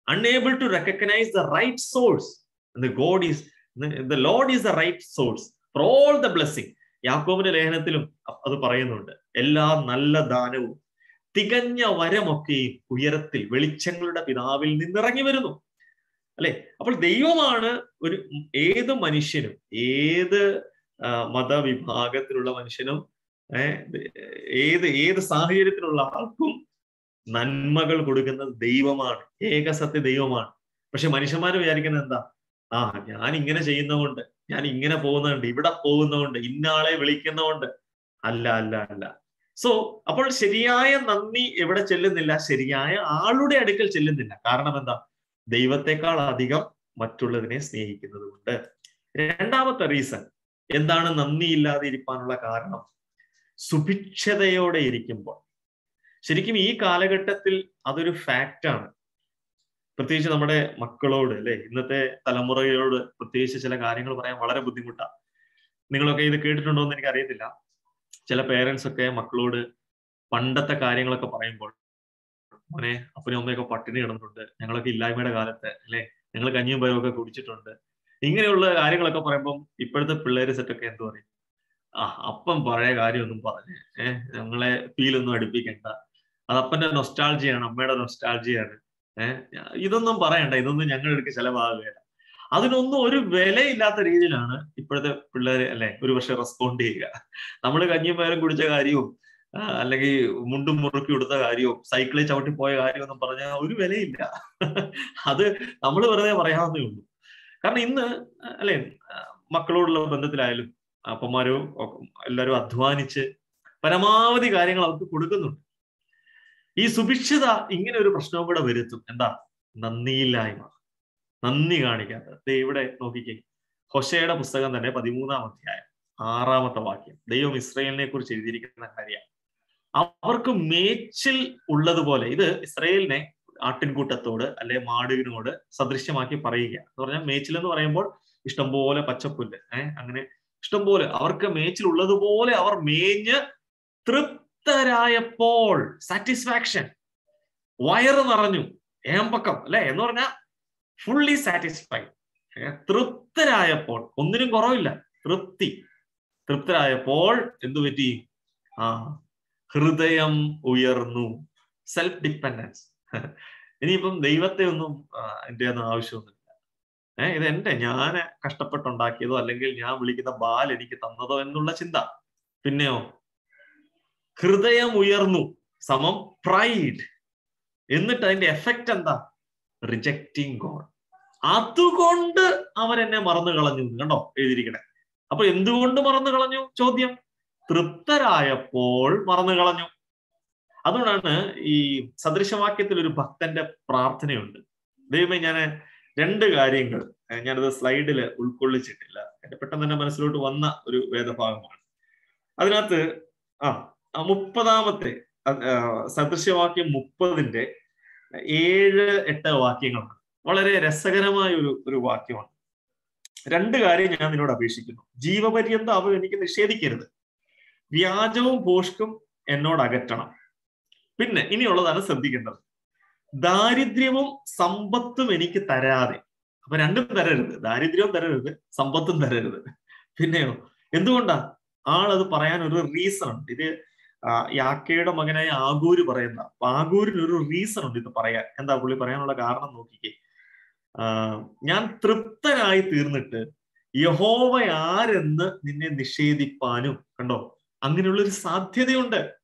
Unable to recognize the right source God is the Lord is the right source for all the blessing യാക്കോബിന്റെ ലേഖനത്തിലും അത് പറയുന്നുണ്ട്. എല്ലാ നല്ല ദാനവും തികഞ്ഞ വരമൊക്കെയും ഉയരത്തിൽ വെളിച്ചങ്ങളുടെ പിതാവിൽ നിന്നിറങ്ങി വരുന്നു. അല്ലെ? അപ്പോൾ ദൈവമാണ് ഒരു ഏത് മനുഷ്യനും ഏത് മതവിഭാഗത്തിലുള്ള മനുഷ്യനും ഏത് ഏത് സാഹചര്യത്തിലുള്ള ആൾക്കും നന്മകൾ കൊടുക്കുന്ന ദൈവമാണ്. ഏകസത്യ ദൈവമാണ്. പക്ഷെ മനുഷ്യന്മാർ വിചാരിക്കുന്നത് എന്താ? ആ ഞാൻ ഇങ്ങനെ ചെയ്യുന്നതുകൊണ്ട് ഞാൻ ഇങ്ങനെ പോകുന്നതുകൊണ്ട് ഇവിടെ പോകുന്നതുകൊണ്ട് ഇന്നാളെ വിളിക്കുന്നതുകൊണ്ട്. അല്ല അല്ല അല്ല. സോ അപ്പോൾ ശരിയായ നന്ദി എവിടെ ചെല്ലുന്നില്ല? ശരിയായ ആളുടെ അടുക്കൽ ചെല്ലുന്നില്ല. കാരണം എന്താ? ദൈവത്തെക്കാൾ അധികം മറ്റുള്ളതിനെ സ്നേഹിക്കുന്നത് കൊണ്ട് രണ്ടാമത്തെ റീസൺ എന്താണ് നന്ദി ഇല്ലാതെ ഇരിക്കാനുള്ള കാരണം? സുഭിക്ഷതയോടെ ഇരിക്കുമ്പോൾ. ശരിക്കും ഈ കാലഘട്ടത്തിൽ അതൊരു ഫാക്റ്റാണ് പ്രത്യേകിച്ച് നമ്മുടെ മക്കളോട് അല്ലെ? ഇന്നത്തെ തലമുറയോട് പ്രത്യേകിച്ച് ചില കാര്യങ്ങൾ പറയാൻ വളരെ ബുദ്ധിമുട്ടാണ് നിങ്ങളൊക്കെ ഇത് കേട്ടിട്ടുണ്ടോ എന്ന് എനിക്ക് അറിയത്തില്ല ചില പേരൻസ് ഒക്കെ മക്കളോട് പണ്ടത്തെ കാര്യങ്ങളൊക്കെ പറയുമ്പോൾ മോനെ അപ്പനും അമ്മയൊക്കെ പട്ടിണി കിടന്നിട്ടുണ്ട്. ഞങ്ങളൊക്കെ ഇല്ലായ്മയുടെ കാലത്ത് അല്ലെ? ഞങ്ങൾ കഞ്ഞിയും പയറും ഒക്കെ കുടിച്ചിട്ടുണ്ട്. ഇങ്ങനെയുള്ള കാര്യങ്ങളൊക്കെ പറയുമ്പോൾ ഇപ്പോഴത്തെ പിള്ളേര് സെറ്റൊക്കെ എന്ത് പറയും? ആ അപ്പം പഴയ കാര്യമൊന്നും പറഞ്ഞ് ഏഹ് ഞങ്ങളെ ഫീലൊന്നും അടുപ്പിക്കണ്ട. അത് അപ്പന്റെ നൊസ്റ്റാൾജിയാണ് അമ്മയുടെ നൊസ്റ്റാൾജിയാണ് ഏഹ് ഇതൊന്നും പറയണ്ട. ഇതൊന്നും ഞങ്ങളുടെ അടുക്ക് ചെലവാകുകയില്ല അതിനൊന്നും ഒരു വിലയില്ലാത്ത രീതിയിലാണ് ഇപ്പോഴത്തെ പിള്ളേര് അല്ലെ ഒരു പക്ഷെ റെസ്പോണ്ട് ചെയ്യുക. നമ്മൾ കഞ്ഞിയും പയറും കുടിച്ച കാര്യവും അല്ലെങ്കിൽ മുണ്ടും മുറുക്കി കൊടുത്ത കാര്യവും സൈക്കിളിൽ ചവിട്ടി പോയ കാര്യമൊന്നും പറഞ്ഞാൽ ഒരു വിലയില്ല. അത് നമ്മൾ വെറുതെ പറയാവുന്നേ ഉള്ളൂ. കാരണം ഇന്ന് അല്ലെ മക്കളോടുള്ള ബന്ധത്തിലായാലും അപ്പന്മാരോ എല്ലാവരും അധ്വാനിച്ച് പരമാവധി കാര്യങ്ങൾ അവർക്ക് കൊടുക്കുന്നുണ്ട്. ഈ സുഭിക്ഷത ഇങ്ങനെ ഒരു പ്രശ്നവും കൂടെ വരുത്തും. എന്താ? നന്ദിയില്ലായ്മ. നന്ദി കാണിക്കാത്തത് ഇവിടെ നോക്കിക്കേ. ഹൊഷയുടെ പുസ്തകം തന്നെ പതിമൂന്നാം അധ്യായം ആറാമത്തെ വാക്യം. ദൈവം ഇസ്രയേലിനെ കുറിച്ച് എഴുതിയിരിക്കുന്ന കാര്യം അവർക്ക് മേച്ചിൽ ഉള്ളതുപോലെ ഇത് ഇസ്രയേലിനെ ആട്ടിൻകൂട്ടത്തോട് അല്ലെ മാടുവിനോട് സദൃശ്യമാക്കി പറയുക. എന്ന് പറഞ്ഞാൽ മേച്ചിൽ എന്ന് പറയുമ്പോൾ ഇഷ്ടംപോലെ പച്ചപ്പുല്ല്. ഏഹ് അങ്ങനെ ഇഷ്ടംപോലെ അവർക്ക് മേച്ചിൽ ഉള്ളതുപോലെ അവർ മേഞ്ഞ് തൃപ്തരായപ്പോൾ സാറ്റിസ്ഫാക്ഷൻ വയറ് നിറഞ്ഞു ഏമ്പക്കം അല്ലെ? എന്ന് പറഞ്ഞാൽ ഫുള്ളി സാറ്റിസ്ഫൈഡ് തൃപ്തരായപ്പോൾ ഒന്നിനും കുറവില്ല തൃപ്തി. തൃപ്തരായപ്പോൾ എന്തു പറ്റി? ആ ഹൃദയം ഉയർന്നു. സെൽഫ് ഡിപ്പെൻഡൻസ് ഇനിയിപ്പം ദൈവത്തെ ഒന്നും എന്റെ ഒന്നും ആവശ്യമൊന്നുമില്ല. ഏഹ് ഇത് എന്റെ ഞാൻ കഷ്ടപ്പെട്ടുണ്ടാക്കിയതോ അല്ലെങ്കിൽ ഞാൻ വിളിക്കുന്ന ബാൽ എനിക്ക് തന്നതോ എന്നുള്ള ചിന്ത. പിന്നെയോ? ഹൃദയം ഉയർന്നു. സമം പ്രൈഡ് എന്നിട്ട് അതിന്റെ എഫക്റ്റ് എന്താ? റിജക്റ്റിംഗ് ഗോഡ് അതുകൊണ്ട് അവരെന്നെ മറന്നു കളഞ്ഞു കണ്ടോ? എഴുതിയിരിക്കണേ. അപ്പൊ എന്തുകൊണ്ട് മറന്നു കളഞ്ഞു? ചോദ്യം. തൃപ്തരായപ്പോൾ മറന്നു കളഞ്ഞു. അതുകൊണ്ടാണ് ഈ സദൃശവാക്യത്തിൽ ഒരു ഭക്തന്റെ പ്രാർത്ഥനയുണ്ട്. ദൈവമേ ഞാൻ രണ്ട് കാര്യങ്ങൾ ഞാനത് സ്ലൈഡിൽ ഉൾക്കൊള്ളിച്ചിട്ടില്ല. എന്റെ പെട്ടെന്ന് തന്നെ മനസ്സിലോട്ട് വന്ന ഒരു വേദഭാഗമാണ്. അതിനകത്ത് ആ മുപ്പതാമത്തെ സദൃശവാക്യം മുപ്പതിന്റെ ഏഴ് എട്ട് വാക്യങ്ങളാണ് വളരെ രസകരമായ ഒരു ഒരു വാക്യമാണ്. രണ്ട് കാര്യം ഞാൻ നിന്നോട് അപേക്ഷിക്കുന്നു. ജീവപര്യന്തം അവ എനിക്ക് നിഷേധിക്കരുത്. വ്യാജവും പോഷ്കും എന്നോട് അകറ്റണം. പിന്നെ ഇനിയുള്ളതാണ് ശ്രദ്ധിക്കേണ്ടത്. ദാരിദ്ര്യവും സമ്പത്തും എനിക്ക് തരാതെ. അപ്പൊ രണ്ടും തരരുത്. ദാരിദ്ര്യവും തരരുത് സമ്പത്തും തരരുത്. പിന്നെയോ എന്തുകൊണ്ടാ? ആളത് പറയാൻ ഒരു റീസൺ ഉണ്ട്. ഇത് യാക്കയുടെ മകനായ ആഗൂര് പറയുന്ന ആഗൂരിന് ഒരു റീസൺ ഉണ്ട് ഇത് പറയാൻ. എന്താ പുള്ളി പറയാനുള്ള കാരണം നോക്കിക്കേ. ഞാൻ തൃപ്തനായി തീർന്നിട്ട് യഹോവ ആരെന്ന് നിന്നെ നിഷേധിപ്പാനും കണ്ടോ? അങ്ങനെയുള്ള ഒരു സാധ്യതയുണ്ട്.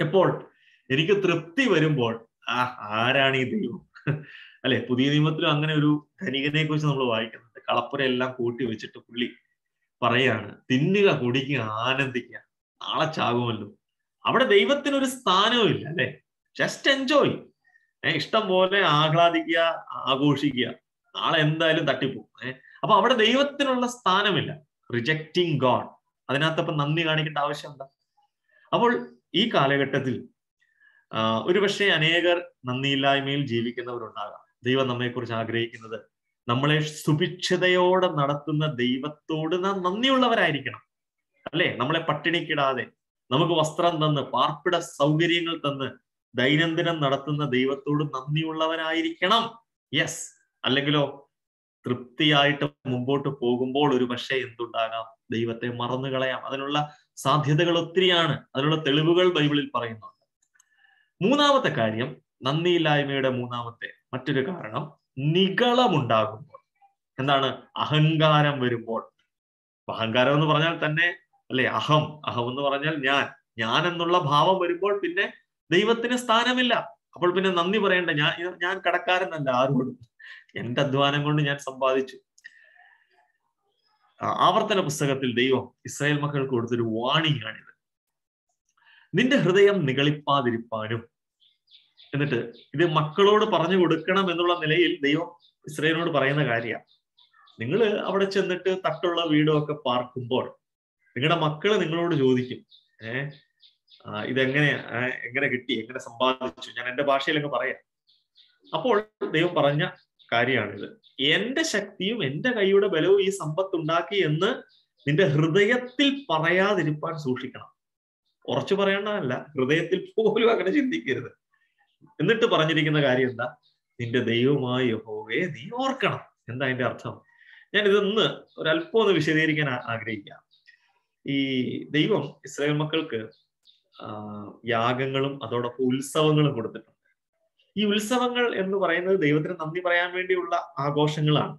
എപ്പോൾ? എനിക്ക് തൃപ്തി വരുമ്പോൾ. ആ ആരാണ് ഈ ദൈവം? അല്ലെ? പുതിയ നിയമത്തിലും അങ്ങനെ ഒരു ധനികനെ കുറിച്ച് നമ്മൾ വായിക്കുന്നുണ്ട്. കളപ്പുര എല്ലാം കൂട്ടി വെച്ചിട്ട് പുള്ളി പറയാണ് തിന്നുക കുടിക്കുക ആനന്ദിക്കുക. നാളെ ചാകുമല്ലോ. അവിടെ ദൈവത്തിന് ഒരു സ്ഥാനവും ഇല്ല അല്ലെ? ജസ്റ്റ് എൻജോയ് ഏഹ് ഇഷ്ടം പോലെ ആഹ്ലാദിക്കുക ആഘോഷിക്കുക. നാളെ എന്തായാലും തട്ടിപ്പോകും ഏഹ് അപ്പൊ അവിടെ ദൈവത്തിനുള്ള സ്ഥാനമില്ല. റിജക്റ്റിംഗ് ഗോഡ് അതിനകത്ത് അപ്പൊ നന്ദി കാണിക്കേണ്ട ആവശ്യം എന്താ? അപ്പോൾ ഈ കാലഘട്ടത്തിൽ ഒരുപക്ഷെ അനേകർ നന്ദിയില്ലായ്മയിൽ ജീവിക്കുന്നവരുണ്ടാകാം. ദൈവം നമ്മെക്കുറിച്ച് ആഗ്രഹിക്കുന്നത് നമ്മളെ സുഭിക്ഷതയോടെ നടത്തുന്ന ദൈവത്തോട് നാം നന്ദിയുള്ളവരായിരിക്കണം. അല്ലെ? നമ്മളെ പട്ടിണിക്കിടാതെ. നമുക്ക് വസ്ത്രം തന്ന് പാർപ്പിട സൗകര്യങ്ങൾ തന്ന് ദൈനംദിനം നടത്തുന്ന ദൈവത്തോട് നന്ദിയുള്ളവനായിരിക്കണം. യെസ് അല്ലെങ്കിലോ തൃപ്തിയായിട്ട് മുമ്പോട്ട് പോകുമ്പോൾ ഒരു പക്ഷേ എന്തുണ്ടാകാം? ദൈവത്തെ മറന്നു കളയാം. അതിനുള്ള സാധ്യതകൾ ഒത്തിരിയാണ്. അതിനുള്ള തെളിവുകൾ ബൈബിളിൽ പറയുന്നുണ്ട്. മൂന്നാമത്തെ കാര്യം നന്ദിയില്ലായ്മയുടെ മൂന്നാമത്തെ മറ്റൊരു കാരണം നികളമുണ്ടാകുമ്പോൾ എന്താണ്? അഹങ്കാരം വരുമ്പോൾ. അഹങ്കാരം എന്ന് പറഞ്ഞാൽ തന്നെ അല്ലെ? അഹം. അഹം എന്ന് പറഞ്ഞാൽ ഞാൻ. ഞാൻ എന്നുള്ള ഭാവം വരുമ്പോൾ പിന്നെ ദൈവത്തിന് സ്ഥാനമില്ല. അപ്പോൾ പിന്നെ നന്ദി പറയണ്ട. ഞാൻ ഞാൻ കടക്കാരനല്ല ആരോടും. എന്റെ അധ്വാനം കൊണ്ട് ഞാൻ സമ്പാദിച്ചു. ആവർത്തന പുസ്തകത്തിൽ ദൈവം ഇസ്രായേൽ മക്കൾക്ക് കൊടുത്തൊരു വാണിംഗ് ആണിത് നിന്റെ ഹൃദയം നികളിപ്പാതിരിപ്പാനും എന്നിട്ട് ഇത് മക്കളോട് പറഞ്ഞു കൊടുക്കണം എന്നുള്ള നിലയിൽ ദൈവം ഇസ്രായേലിനോട് പറയുന്ന കാര്യമാണ് നിങ്ങൾ അവിടെ ചെന്നിട്ട് തട്ടുള്ള വീടും ഒക്കെ പാർക്കുമ്പോൾ നിങ്ങളുടെ മക്കൾ നിങ്ങളോട് ചോദിക്കും ഏഹ് ഇതെങ്ങനെ എങ്ങനെ കിട്ടി എങ്ങനെ സമ്പാദിച്ചു? ഞാൻ എന്റെ ഭാഷയിലൊക്കെ പറയാം. അപ്പോൾ ദൈവം പറഞ്ഞ കാര്യമാണിത്. എന്റെ ശക്തിയും എന്റെ കൈയുടെ ബലവും ഈ സമ്പത്ത് ഉണ്ടാക്കി എന്ന് നിന്റെ ഹൃദയത്തിൽ പറയാതിരിപ്പാൻ സൂക്ഷിക്കണം. ഉറച്ചു പറയേണ്ടതല്ല ഹൃദയത്തിൽ പോലും അങ്ങനെ ചിന്തിക്കരുത്. എന്നിട്ട് പറഞ്ഞിരിക്കുന്ന കാര്യം എന്താ? നിന്റെ ദൈവമായ യഹോവയെ നീ ഓർക്കണം. എന്താ അതിന്റെ അർത്ഥം? ഞാൻ ഇതൊന്ന് ഒരല്പം ഒന്ന് വിശദീകരിക്കാൻ ആഗ്രഹിക്കാം. ഈ ദൈവം ഇസ്രായേൽ മക്കൾക്ക് യാഗങ്ങളും അതോടൊപ്പം ഉത്സവങ്ങളും കൊടുത്തിട്ടുണ്ട്. ഈ ഉത്സവങ്ങൾ എന്ന് പറയുന്നത് ദൈവത്തിന് നന്ദി പറയാൻ വേണ്ടിയുള്ള ആഘോഷങ്ങളാണ്.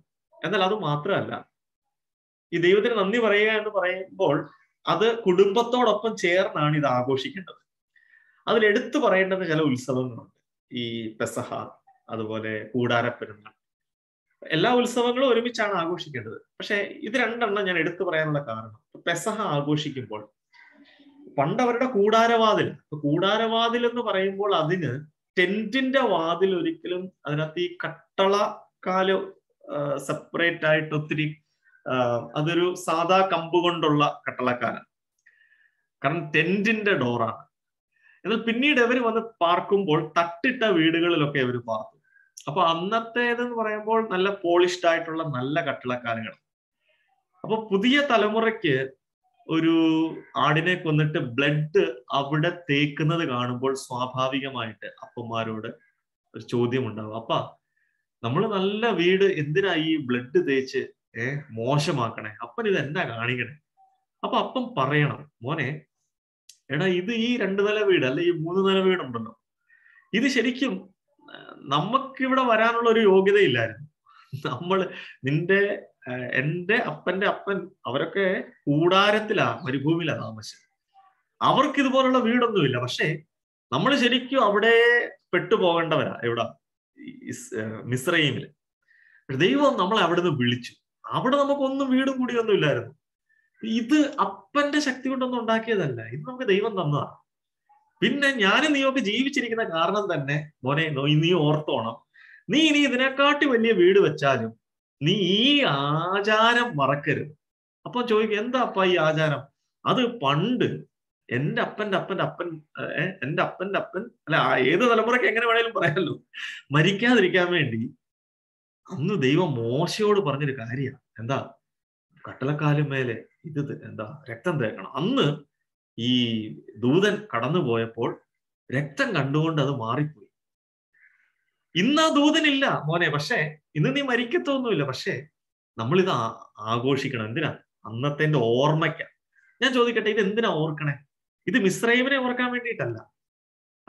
എന്നാൽ അത് മാത്രമല്ല ഈ ദൈവത്തിന് നന്ദി പറയുക എന്ന് പറയുമ്പോൾ അത് കുടുംബത്തോടൊപ്പം ചേർന്നാണ് ഇത് ആഘോഷിക്കേണ്ടത്. അതിൽ എടുത്തു പറയേണ്ടുന്ന ചില ഉത്സവങ്ങളുണ്ട്. ഈ പെസഹ അതുപോലെ കൂടാരപ്പെരുന്നാൾ എല്ലാ ഉത്സവങ്ങളും ഒരുമിച്ചാണ് ആഘോഷിക്കേണ്ടത്. പക്ഷെ ഇത് രണ്ടെണ്ണം ഞാൻ എടുത്തു പറയാനുള്ള കാരണം. പെസഹ ആഘോഷിക്കുമ്പോൾ പണ്ട് അവരുടെ കൂടാരവാതിൽ കൂടാരവാതിൽ എന്ന് പറയുമ്പോൾ അതിന് ടെന്റിന്റെ വാതിൽ ഒരിക്കലും അതിനകത്ത് ഈ കട്ടള കാൽ സെപ്പറേറ്റ് ആയിട്ട് ഒത്തിരി അതൊരു സാധാ കമ്പ് കൊണ്ടുള്ള കട്ടളക്കാലാണ് കാരണം ടെന്റിന്റെ ഡോറാണ്. എന്നാൽ പിന്നീട് ഇവർ വന്ന് പാർക്കുമ്പോൾ തട്ടിട്ട വീടുകളിലൊക്കെ ഇവർ പാർക്കും. അപ്പൊ അന്നത്തേതെന്ന് പറയുമ്പോൾ നല്ല പോളിഷ്ഡ് ആയിട്ടുള്ള നല്ല കട്ടിളക്കാലുകൾ അപ്പൊ പുതിയ തലമുറയ്ക്ക് ഒരു ആടിനെ കൊന്നിട്ട് ബ്ലഡ് അവിടെ തേക്കുന്നത് കാണുമ്പോൾ സ്വാഭാവികമായിട്ട് അപ്പന്മാരോട് ഒരു ചോദ്യം ഉണ്ടാവും അപ്പ നമ്മൾ നല്ല വീട് എന്തിനാ ഈ ബ്ലഡ് തേച്ച് ഏർ മോശമാക്കണേ? അപ്പൻ ഇത് എന്നാ കാണിക്കണേ? അപ്പൊ അപ്പം പറയണം മോനെ എടാ ഇത് ഈ രണ്ടു നില വീട് അല്ലെ ഈ മൂന്ന് നില വീടുണ്ടല്ലോ. ഇത് ശരിക്കും നമുക്കിവിടെ വരാനുള്ള ഒരു യോഗ്യതയില്ലായിരുന്നു. നമ്മൾ നിന്റെ എന്റെ അപ്പന്റെ അപ്പൻ അവരൊക്കെ കൂടാരത്തിലാ മരുഭൂമിയിലാ താമസിച്ചത്. അവർക്ക് ഇതുപോലുള്ള വീടൊന്നുമില്ല. പക്ഷേ നമ്മൾ ശരിക്കും അവിടെ പെട്ടുപോകേണ്ടവരാ എവിടെ? മിസ്രൈമിൽ ദൈവം നമ്മളെ അവിടുന്ന് വിളിച്ചു. അവിടെ നമുക്കൊന്നും വീടും കൂടിയൊന്നും ഇല്ലായിരുന്നു. ഇത് അപ്പന്റെ ശക്തി കൊണ്ടൊന്നും ഉണ്ടാക്കിയതല്ല. ഇത് നമുക്ക് ദൈവം തന്നതാ. പിന്നെ ഞാനും നീയൊക്കെ ജീവിച്ചിരിക്കുന്ന കാരണം തന്നെ മോനെ നീ ഓർത്തോണം. നീ ഇനി ഇതിനെക്കാട്ടി വലിയ വീട് വെച്ചാലും നീ ഈ ആചാരം മറക്കരുത്. അപ്പൊ ചോദിക്കും എന്താ അപ്പ ഈ ആചാരം? അത് പണ്ട് എന്റെ അപ്പന്റെ അപ്പന്റെ അപ്പൻ എന്റെ അപ്പന്റെ അപ്പൻ അല്ല ഏത് തലമുറയ്ക്ക് എങ്ങനെ വേണേലും പറയാമല്ലോ മരിക്കാതിരിക്കാൻ വേണ്ടി അന്ന് ദൈവം മോശയോട് പറഞ്ഞൊരു കാര്യമാണ് എന്താ? കട്ടളക്കാലും മേലെ ഇത് എന്താ രക്തം തേക്കണം. അന്ന് ഈ ദൂതൻ കടന്നു പോയപ്പോൾ രക്തം കണ്ടുകൊണ്ട് അത് മാറിപ്പോയി. ഇന്ന് ആ ദൂതനില്ല മോനെ പക്ഷേ ഇന്ന് നീ മരിക്കത്തൊന്നുമില്ല. പക്ഷേ നമ്മളിത് ആഘോഷിക്കണം. എന്തിനാ? അന്നത്തെ ഓർമ്മയ്ക്ക. ഞാൻ ചോദിക്കട്ടെ ഇത് എന്തിനാ ഓർക്കണേ? ഇത് മിശ്രൈമിനെ ഓർക്കാൻ വേണ്ടിയിട്ടല്ല.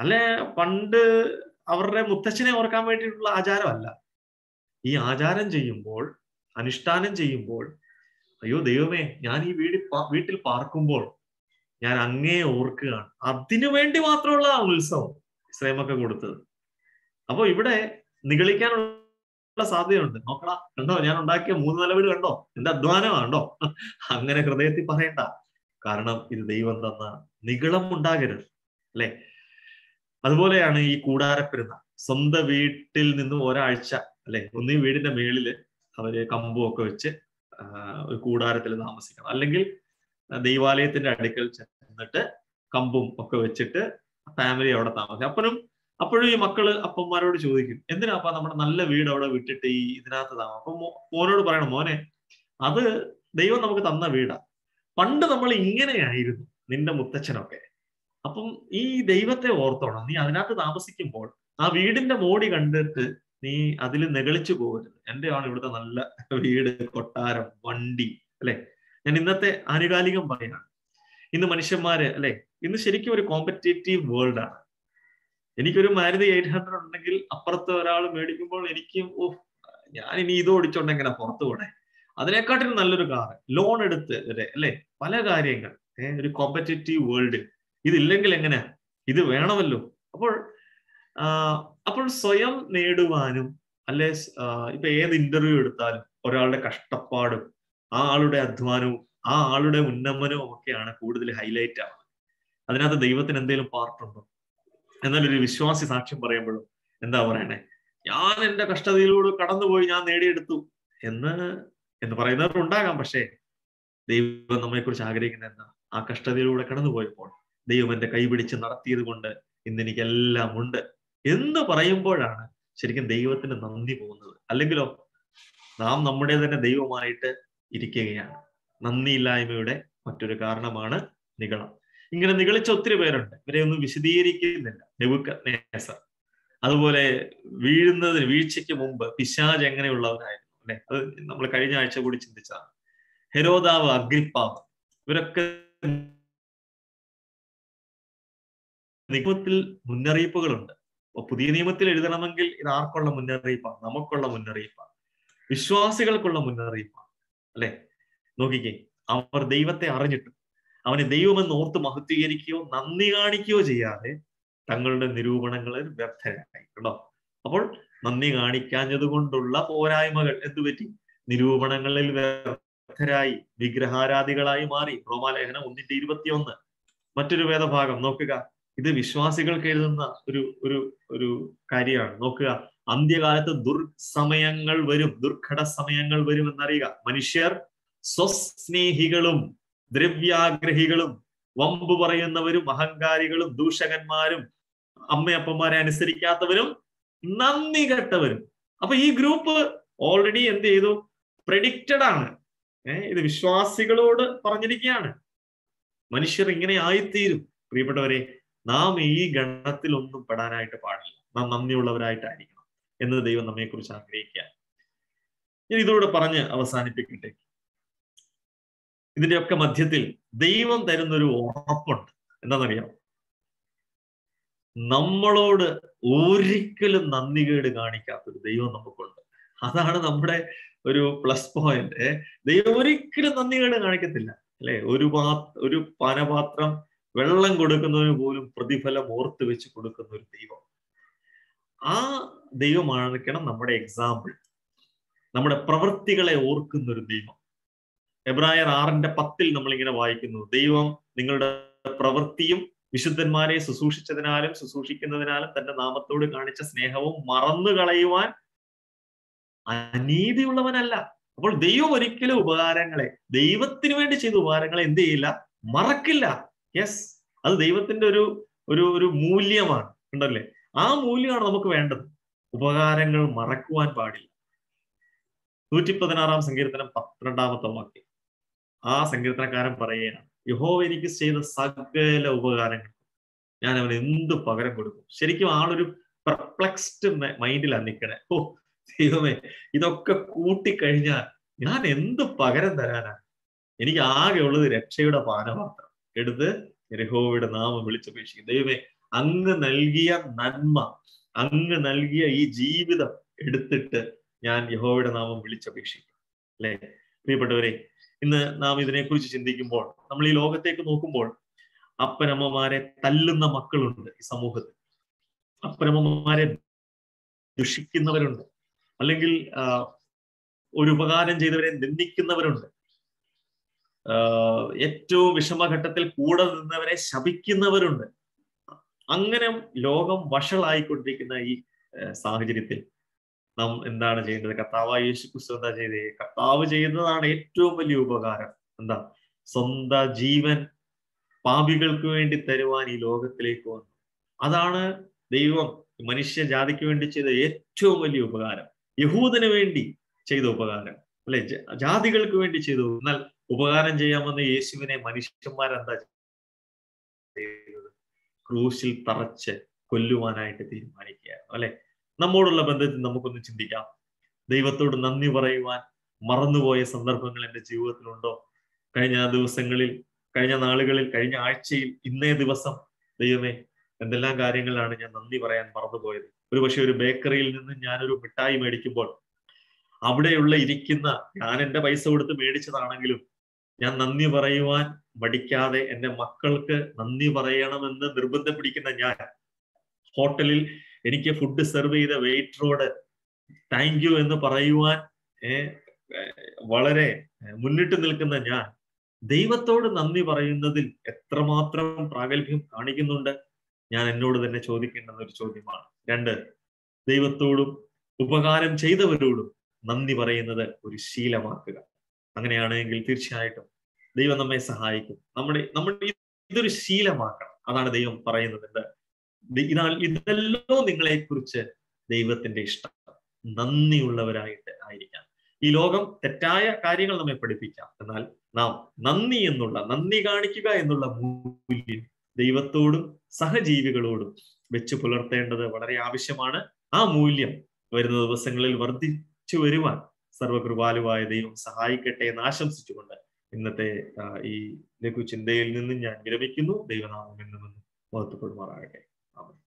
അല്ലെ പണ്ട് അവരുടെ മുത്തച്ഛനെ ഓർക്കാൻ വേണ്ടിയിട്ടുള്ള ആചാരമല്ല. ഈ ആചാരം ചെയ്യുമ്പോൾ അനുഷ്ഠാനം ചെയ്യുമ്പോൾ അയ്യോ ദൈവമേ ഞാൻ ഈ വീട് വീട്ടിൽ പാർക്കുമ്പോൾ ഞാൻ അങ്ങേ ഓർക്കുകയാണ്. അതിനു വേണ്ടി മാത്രമുള്ള ഉത്സവം ഇസ്രൈമൊക്കെ കൊടുത്തത്. അപ്പോൾ ഇവിടെ നിഗളിക്കാനുള്ള സാധ്യതയുണ്ട്. നോക്കടാ കണ്ടോ? ഞാൻ ഉണ്ടാക്കിയ മൂന്ന് നില വീട് കണ്ടോ? എന്റെ അധ്വാനമാണ്ടോ അങ്ങനെ ഹൃദയത്തിൽ പറയണ്ട. കാരണം ഇത് ദൈവം തന്ന നിഗളം ഉണ്ടാകരുത് അല്ലെ? അതുപോലെയാണ് ഈ കൂടാരപ്പെരുന്നാൾ സ്വന്തം വീട്ടിൽ നിന്നും ഒരാഴ്ച അല്ലെ? ഒന്നീ വീടിന്റെ മേളിൽ അവർ കമ്പും ഒക്കെ വെച്ച് ഒരു കൂടാരത്തിൽ താമസിക്കണം. അല്ലെങ്കിൽ ദൈവാലയത്തിന്റെ അടുക്കൽ ചെന്നിട്ട് കമ്പും ഒക്കെ വെച്ചിട്ട് ഫാമിലി അവിടെ താമസിക്കും. അപ്പനും അപ്പോഴും ഈ മക്കൾ അപ്പന്മാരോട് ചോദിക്കും എന്തിനാ അപ്പ നമ്മുടെ നല്ല വീട് അവിടെ വിട്ടിട്ട് ഈ ഇതിനകത്ത് താമസം അപ്പൊ മോനോട് പറയണം മോനെ അത് ദൈവം നമുക്ക് തന്ന വീടാ. പണ്ട് നമ്മൾ ഇങ്ങനെയായിരുന്നു നിന്റെ മുത്തച്ഛനൊക്കെ. അപ്പം ഈ ദൈവത്തെ ഓർത്തോണം. നീ അതിനകത്ത് താമസിക്കുമ്പോൾ ആ വീടിന്റെ മോടി കണ്ടിട്ട് നീ അതിൽ നെകളിച്ചു പോകരുത്. എന്റെയാണ് ഇവിടുത്തെ നല്ല വീട് കൊട്ടാരം വണ്ടി അല്ലെ? ഞാൻ ഇന്നത്തെ ആനുകാലികം പറയാണ് ഇന്ന് മനുഷ്യന്മാര് അല്ലെ ഇന്ന് ശരിക്കും ഒരു കോമ്പറ്റേറ്റീവ് വേൾഡ് ആണ്. എനിക്കൊരു മാരുതി എയ്റ്റ് ഹൺഡ്രഡ് ഉണ്ടെങ്കിൽ അപ്പുറത്ത് ഒരാൾ മേടിക്കുമ്പോൾ എനിക്കും ഓ ഞാൻ ഇനി ഇത് ഓടിച്ചോണ്ട് എങ്ങനെ പുറത്തു കൂടെ അതിനെക്കാട്ടിലും നല്ലൊരു കാർ ലോൺ എടുത്ത് അല്ലെ? പല കാര്യങ്ങൾ ഒരു കോമ്പറ്റേറ്റീവ് വേൾഡ് ഇതില്ലെങ്കിൽ എങ്ങനെയാ ഇത് വേണമല്ലോ. അപ്പോൾ അപ്പോൾ സ്വയം നേടുവാനും അല്ലെ ഇപ്പൊ ഏത് ഇന്റർവ്യൂ എടുത്താലും ഒരാളുടെ കഷ്ടപ്പാടും ആ ആളുടെ അധ്വാനവും ആ ആളുടെ ഉന്നമനവും ഒക്കെയാണ് കൂടുതൽ ഹൈലൈറ്റ് ആവുന്നത്. അതിനകത്ത് ദൈവത്തിന് എന്തെങ്കിലും പാർട്ടുണ്ടോ എന്നാൽ ഒരു വിശ്വാസി സാക്ഷ്യം പറയുമ്പോഴും എന്താ പറയണേ? ഞാൻ എന്റെ കഷ്ടതയിലൂടെ കടന്നുപോയി ഞാൻ നേടിയെടുത്തു എന്ന് എന്ന് പറയുന്നവരുണ്ടാകാം പക്ഷേ ദൈവം നമ്മെ കുറിച്ച് ആഗ്രഹിക്കുന്ന എന്താ? ആ കഷ്ടതയിലൂടെ കടന്നുപോയപ്പോൾ ദൈവം എന്റെ കൈപിടിച്ച് നടത്തിയത് കൊണ്ട് ഇന്ന് എനിക്കെല്ലാം ഉണ്ട് എന്ന് പറയുമ്പോഴാണ് ശരിക്കും ദൈവത്തിന് നന്ദി പോകുന്നത്. അല്ലെങ്കിലോ നാം നമ്മുടെ തന്നെ ദൈവമായിട്ട് ഇരിക്കുകയാണ്. നന്ദിയില്ലായ്മയുടെ മറ്റൊരു കാരണമാണ് നികളം ഇങ്ങനെ നികളിച്ച ഒത്തിരി പേരുണ്ട്. ഇവരെ ഒന്നും വിശദീകരിക്കുന്നില്ല. നെബുക്കത്നേസർ അതുപോലെ വീഴുന്നതിന് വീഴ്ചയ്ക്ക് മുമ്പ് പിശാജ് എങ്ങനെയുള്ളവരായിരുന്നു അല്ലെ? അത് നമ്മൾ കഴിഞ്ഞ ആഴ്ച കൂടി ചിന്തിച്ചതാണ്. ഹെരോദാവ് അഗ്രിപ്പാവ്. ഇവരൊക്കെ നിയമത്തിൽ മുന്നറിയിപ്പുകളുണ്ട്. അപ്പൊ പുതിയ നിയമത്തിൽ എഴുതണമെങ്കിൽ ഇത് ആർക്കുള്ള മുന്നറിയിപ്പാണ്? നമുക്കുള്ള മുന്നറിയിപ്പാണ്. വിശ്വാസികൾക്കുള്ള മുന്നറിയിപ്പാണ്. അല്ലെ? നോക്കിക്കേ. അവർ ദൈവത്തെ അറിഞ്ഞിട്ട് അവനെ ദൈവമെന്ന് ഓർത്ത് മഹത്വീകരിക്കുകയോ നന്ദി കാണിക്കുകയോ ചെയ്യാതെ തങ്ങളുടെ നിരൂപണങ്ങളിൽ വ്യർത്ഥരായി. കേട്ടോ അപ്പോൾ നന്ദി കാണിക്കാഞ്ഞത് കൊണ്ടുള്ള പോരായ്മകൾ എന്തുപറ്റി നിരൂപണങ്ങളിൽ വ്യർത്ഥരായി വിഗ്രഹാരാധികളായി മാറി. റോമാലേഖനം ഒന്നിന്റെ ഇരുപത്തിയൊന്ന്. മറ്റൊരു വേദഭാഗം നോക്കുക. ഇത് വിശ്വാസികൾക്ക് എഴുതുന്ന ഒരു ഒരു ഒരു കാര്യമാണ്. നോക്കുക. അന്ത്യകാലത്ത് ദുർസമയങ്ങൾ വരും ദുർഘട സമയങ്ങൾ വരും എന്നറിയുക. മനുഷ്യർ സ്വസ്നേഹികളും ദ്രവ്യാഗ്രഹികളും വമ്പ് പറയുന്നവരും അഹങ്കാരികളും ദൂഷകന്മാരും അമ്മയപ്പന്മാരെ അനുസരിക്കാത്തവരും നന്ദി കെട്ടവരും. അപ്പൊ ഈ ഗ്രൂപ്പ് ഓൾറെഡി എന്ത് ചെയ്തു? പ്രഡിക്റ്റഡ് ആണ്. ഇത് വിശ്വാസികളോട് പറഞ്ഞിരിക്കുകയാണ്. മനുഷ്യർ ഇങ്ങനെ ആയിത്തീരും. പ്രിയപ്പെട്ടവരെ നാം ഈ ഗണത്തിൽ ഒന്നും പെടാനായിട്ട് പാടില്ല. നാം നന്ദിയുള്ളവരായിട്ടായിരിക്കണം. എന്ന് ദൈവം നമ്മെ കുറിച്ച് ആഗ്രഹിക്കുക. ഞാൻ ഇതോടെ പറഞ്ഞ് അവസാനിപ്പിക്കട്ടെ. ഇതിന്റെയൊക്കെ മധ്യത്തിൽ ദൈവം തരുന്നൊരു ഉറപ്പുണ്ട്. എന്താണെന്നറിയാം നമ്മളോട് ഒരിക്കലും നന്ദികേട് കാണിക്കാത്തൊരു ദൈവം നമുക്കുണ്ട്. അതാണ് നമ്മുടെ ഒരു പ്ലസ് പോയിന്റ് ദൈവം ഒരിക്കലും നന്ദികേട് കാണിക്കത്തില്ല. അല്ലെ? ഒരു പാ ഒരു പാനപാത്രം വെള്ളം കൊടുക്കുന്നതിന് പോലും പ്രതിഫലം ഓർത്ത് വെച്ച് കൊടുക്കുന്ന ഒരു ദൈവം ആ ദൈവമായിരിക്കണം നമ്മുടെ എക്സാമ്പിൾ നമ്മുടെ പ്രവൃത്തികളെ ഓർക്കുന്ന ഒരു ദൈവം. എബ്രായർ ആറിന്റെ പത്തിൽ നമ്മളിങ്ങനെ വായിക്കുന്നു ദൈവം നിങ്ങളുടെ പ്രവൃത്തിയും വിശുദ്ധന്മാരെ ശുശ്രൂഷിച്ചതിനാലും ശുശ്രൂഷിക്കുന്നതിനാലും തന്റെ നാമത്തോട് കാണിച്ച സ്നേഹവും മറന്നു കളയുവാൻ അനീതിയുള്ളവനല്ല. അപ്പോൾ ദൈവം ഒരിക്കലും ഉപകാരങ്ങളെ ദൈവത്തിന് വേണ്ടി ചെയ്ത ഉപകാരങ്ങളെ എന്ത് ചെയ്യില്ല? മറക്കില്ല. യെസ് അത് ദൈവത്തിന്റെ ഒരു ഒരു ഒരു മൂല്യമാണ്. ഉണ്ടല്ലേ ആ മൂല്യമാണ് നമുക്ക് വേണ്ടത്. ഉപകാരങ്ങൾ മറക്കുവാൻ പാടില്ല. നൂറ്റി പതിനാറാം സങ്കീർത്തനം പന്ത്രണ്ടാമത്തെ വാക്യം. ആ സങ്കീർത്തനക്കാരൻ പറയുകയാണ് യഹോ എനിക്ക് ചെയ്ത സകല ഉപകാരങ്ങൾ ഞാൻ അവന് എന്ത് പകരം കൊടുക്കും? ശരിക്കും ആളൊരു പെർപ്ലക്സ്ഡ് മൈൻഡിലാണ് നിൽക്കണേ ഓ ദൈവമേ ഇതൊക്കെ കൂട്ടിക്കഴിഞ്ഞാൽ ഞാൻ എന്ത് പകരം തരാനാണ് എനിക്ക് ആകെ ഉള്ളത് രക്ഷയുടെ പാനപാത്രം. എടുത്ത് രഹോവയുടെ നാമം വിളിച്ചപേക്ഷിക്കും ദൈവമേ അങ്ങ് നൽകിയ നന്മ അങ്ങ് നൽകിയ ഈ ജീവിതം എടുത്തിട്ട് ഞാൻ യഹോവയുടെ നാമം വിളിച്ചപേക്ഷിക്കും അല്ലെ? പ്രിയപ്പെട്ടവരെ ഇന്ന് നാം ഇതിനെക്കുറിച്ച് ചിന്തിക്കുമ്പോൾ നമ്മൾ ഈ ലോകത്തേക്ക് നോക്കുമ്പോൾ അപ്പനമ്മമാരെ തല്ലുന്ന മക്കളുണ്ട് ഈ സമൂഹത്തിൽ. അപ്പനമ്മമാരെ ദുഷിക്കുന്നവരുണ്ട്. അല്ലെങ്കിൽ ഒരു ഉപകാരം ചെയ്തവരെ നിന്ദിക്കുന്നവരുണ്ട്. ഏറ്റവും വിഷമഘട്ടത്തിൽ കൂടെ നിന്നവരെ ശപിക്കുന്നവരുണ്ട്. അങ്ങനെ ലോകം വഷളായിക്കൊണ്ടിരിക്കുന്ന ഈ സാഹചര്യത്തിൽ നാം എന്താണ് ചെയ്യേണ്ടത്? കർത്താവ് യേശു ക്രിസ്തു എന്താ ചെയ്തേ? കർത്താവ് ചെയ്യുന്നതാണ് ഏറ്റവും വലിയ ഉപകാരം. എന്താ? സ്വന്തം ജീവൻ പാപികൾക്ക് വേണ്ടി തരുവാൻ ഈ ലോകത്തിലേക്ക് വന്നു. അതാണ് ദൈവം മനുഷ്യജാതിക്ക് വേണ്ടി ചെയ്ത ഏറ്റവും വലിയ ഉപകാരം. യഹൂദന് വേണ്ടി ചെയ്ത ഉപകാരം. അല്ലെ? ജാതികൾക്ക് വേണ്ടി ചെയ്തു. എന്നാൽ ഉപകാരം ചെയ്യാമെന്ന് യേശുവിനെ മനുഷ്യന്മാരെന്താ ചെയ്തത്? ക്രൂശിൽ തറച്ച് കൊല്ലുവാനായിട്ട് തീരുമാനിക്കുകയായിരുന്നു അല്ലെ? നമ്മോടുള്ള ബന്ധത്തിൽ നമുക്കൊന്ന് ചിന്തിക്കാം. ദൈവത്തോട് നന്ദി പറയുവാൻ മറന്നുപോയ സന്ദർഭങ്ങൾ എന്റെ ജീവിതത്തിലുണ്ടോ? കഴിഞ്ഞ ദിവസങ്ങളിൽ കഴിഞ്ഞ നാളുകളിൽ കഴിഞ്ഞ ആഴ്ചയിൽ ഇന്നേ ദിവസം ദൈവമേ എന്തെല്ലാം കാര്യങ്ങളാണ് ഞാൻ നന്ദി പറയാൻ മറന്നുപോയത്? ഒരുപക്ഷെ ഒരു ബേക്കറിയിൽ നിന്ന് ഞാനൊരു മിഠായി മേടിക്കുമ്പോൾ അവിടെയുള്ള ഇരിക്കുന്ന ഞാൻ എന്റെ പൈസ കൊടുത്ത് മേടിച്ചതാണെങ്കിലും ഞാൻ നന്ദി പറയുവാൻ മടിക്കാതെ എന്റെ മക്കൾക്ക് നന്ദി പറയണമെന്ന് നിർബന്ധം പിടിക്കുന്ന ഞാൻ ഹോട്ടലിൽ എനിക്ക് ഫുഡ് സെർവ് ചെയ്ത വെയിറ്ററോട് താങ്ക് യു എന്ന് പറയുവാൻ വളരെ മുന്നിട്ട് നിൽക്കുന്ന ഞാൻ ദൈവത്തോട് നന്ദി പറയുന്നതിൽ എത്രമാത്രം പ്രാഗൽഭ്യം കാണിക്കുന്നുണ്ട് ഞാൻ എന്നോട് തന്നെ ചോദിക്കേണ്ടുന്ന ഒരു ചോദ്യമാണ്. രണ്ട് ദൈവത്തോടും ഉപകാരം ചെയ്തവരോടും നന്ദി പറയുന്നത് ഒരു ശീലമാക്കുക. അങ്ങനെയാണെങ്കിൽ തീർച്ചയായിട്ടും ദൈവം നമ്മെ സഹായിക്കും. നമ്മുടെ നമ്മുടെ ഇതൊരു ശീലമാക്കണം. അതാണ് ദൈവം പറയുന്നത്. എന്ത്? ഇതാണ് ഇതല്ലോ നിങ്ങളെ കുറിച്ച് ദൈവത്തിന്റെ ഇഷ്ടം. നന്ദിയുള്ളവരായിട്ട് ആയിരിക്കാം. ഈ ലോകം തെറ്റായ കാര്യങ്ങൾ നമ്മെ പഠിപ്പിക്കാം. എന്നാൽ നാം നന്ദി എന്നുള്ള നന്ദി കാണിക്കുക എന്നുള്ള മൂല്യം ദൈവത്തോടും സഹജീവികളോടും വെച്ചു പുലർത്തേണ്ടത് വളരെ ആവശ്യമാണ്. ആ മൂല്യം വരുന്ന ദിവസങ്ങളിൽ വർദ്ധിച്ചു വരുവാൻ സർവകൃപാലുവായ ദൈവം സഹായിക്കട്ടെ എന്ന് ആശംസിച്ചുകൊണ്ട് ഇന്നത്തെ ഈ ലഘു ചിന്തയിൽ നിന്നും ഞാൻ വിരമിക്കുന്നു. ദൈവനാമം എന്നും മഹത്വപ്പെടുമാറാകട്ടെ.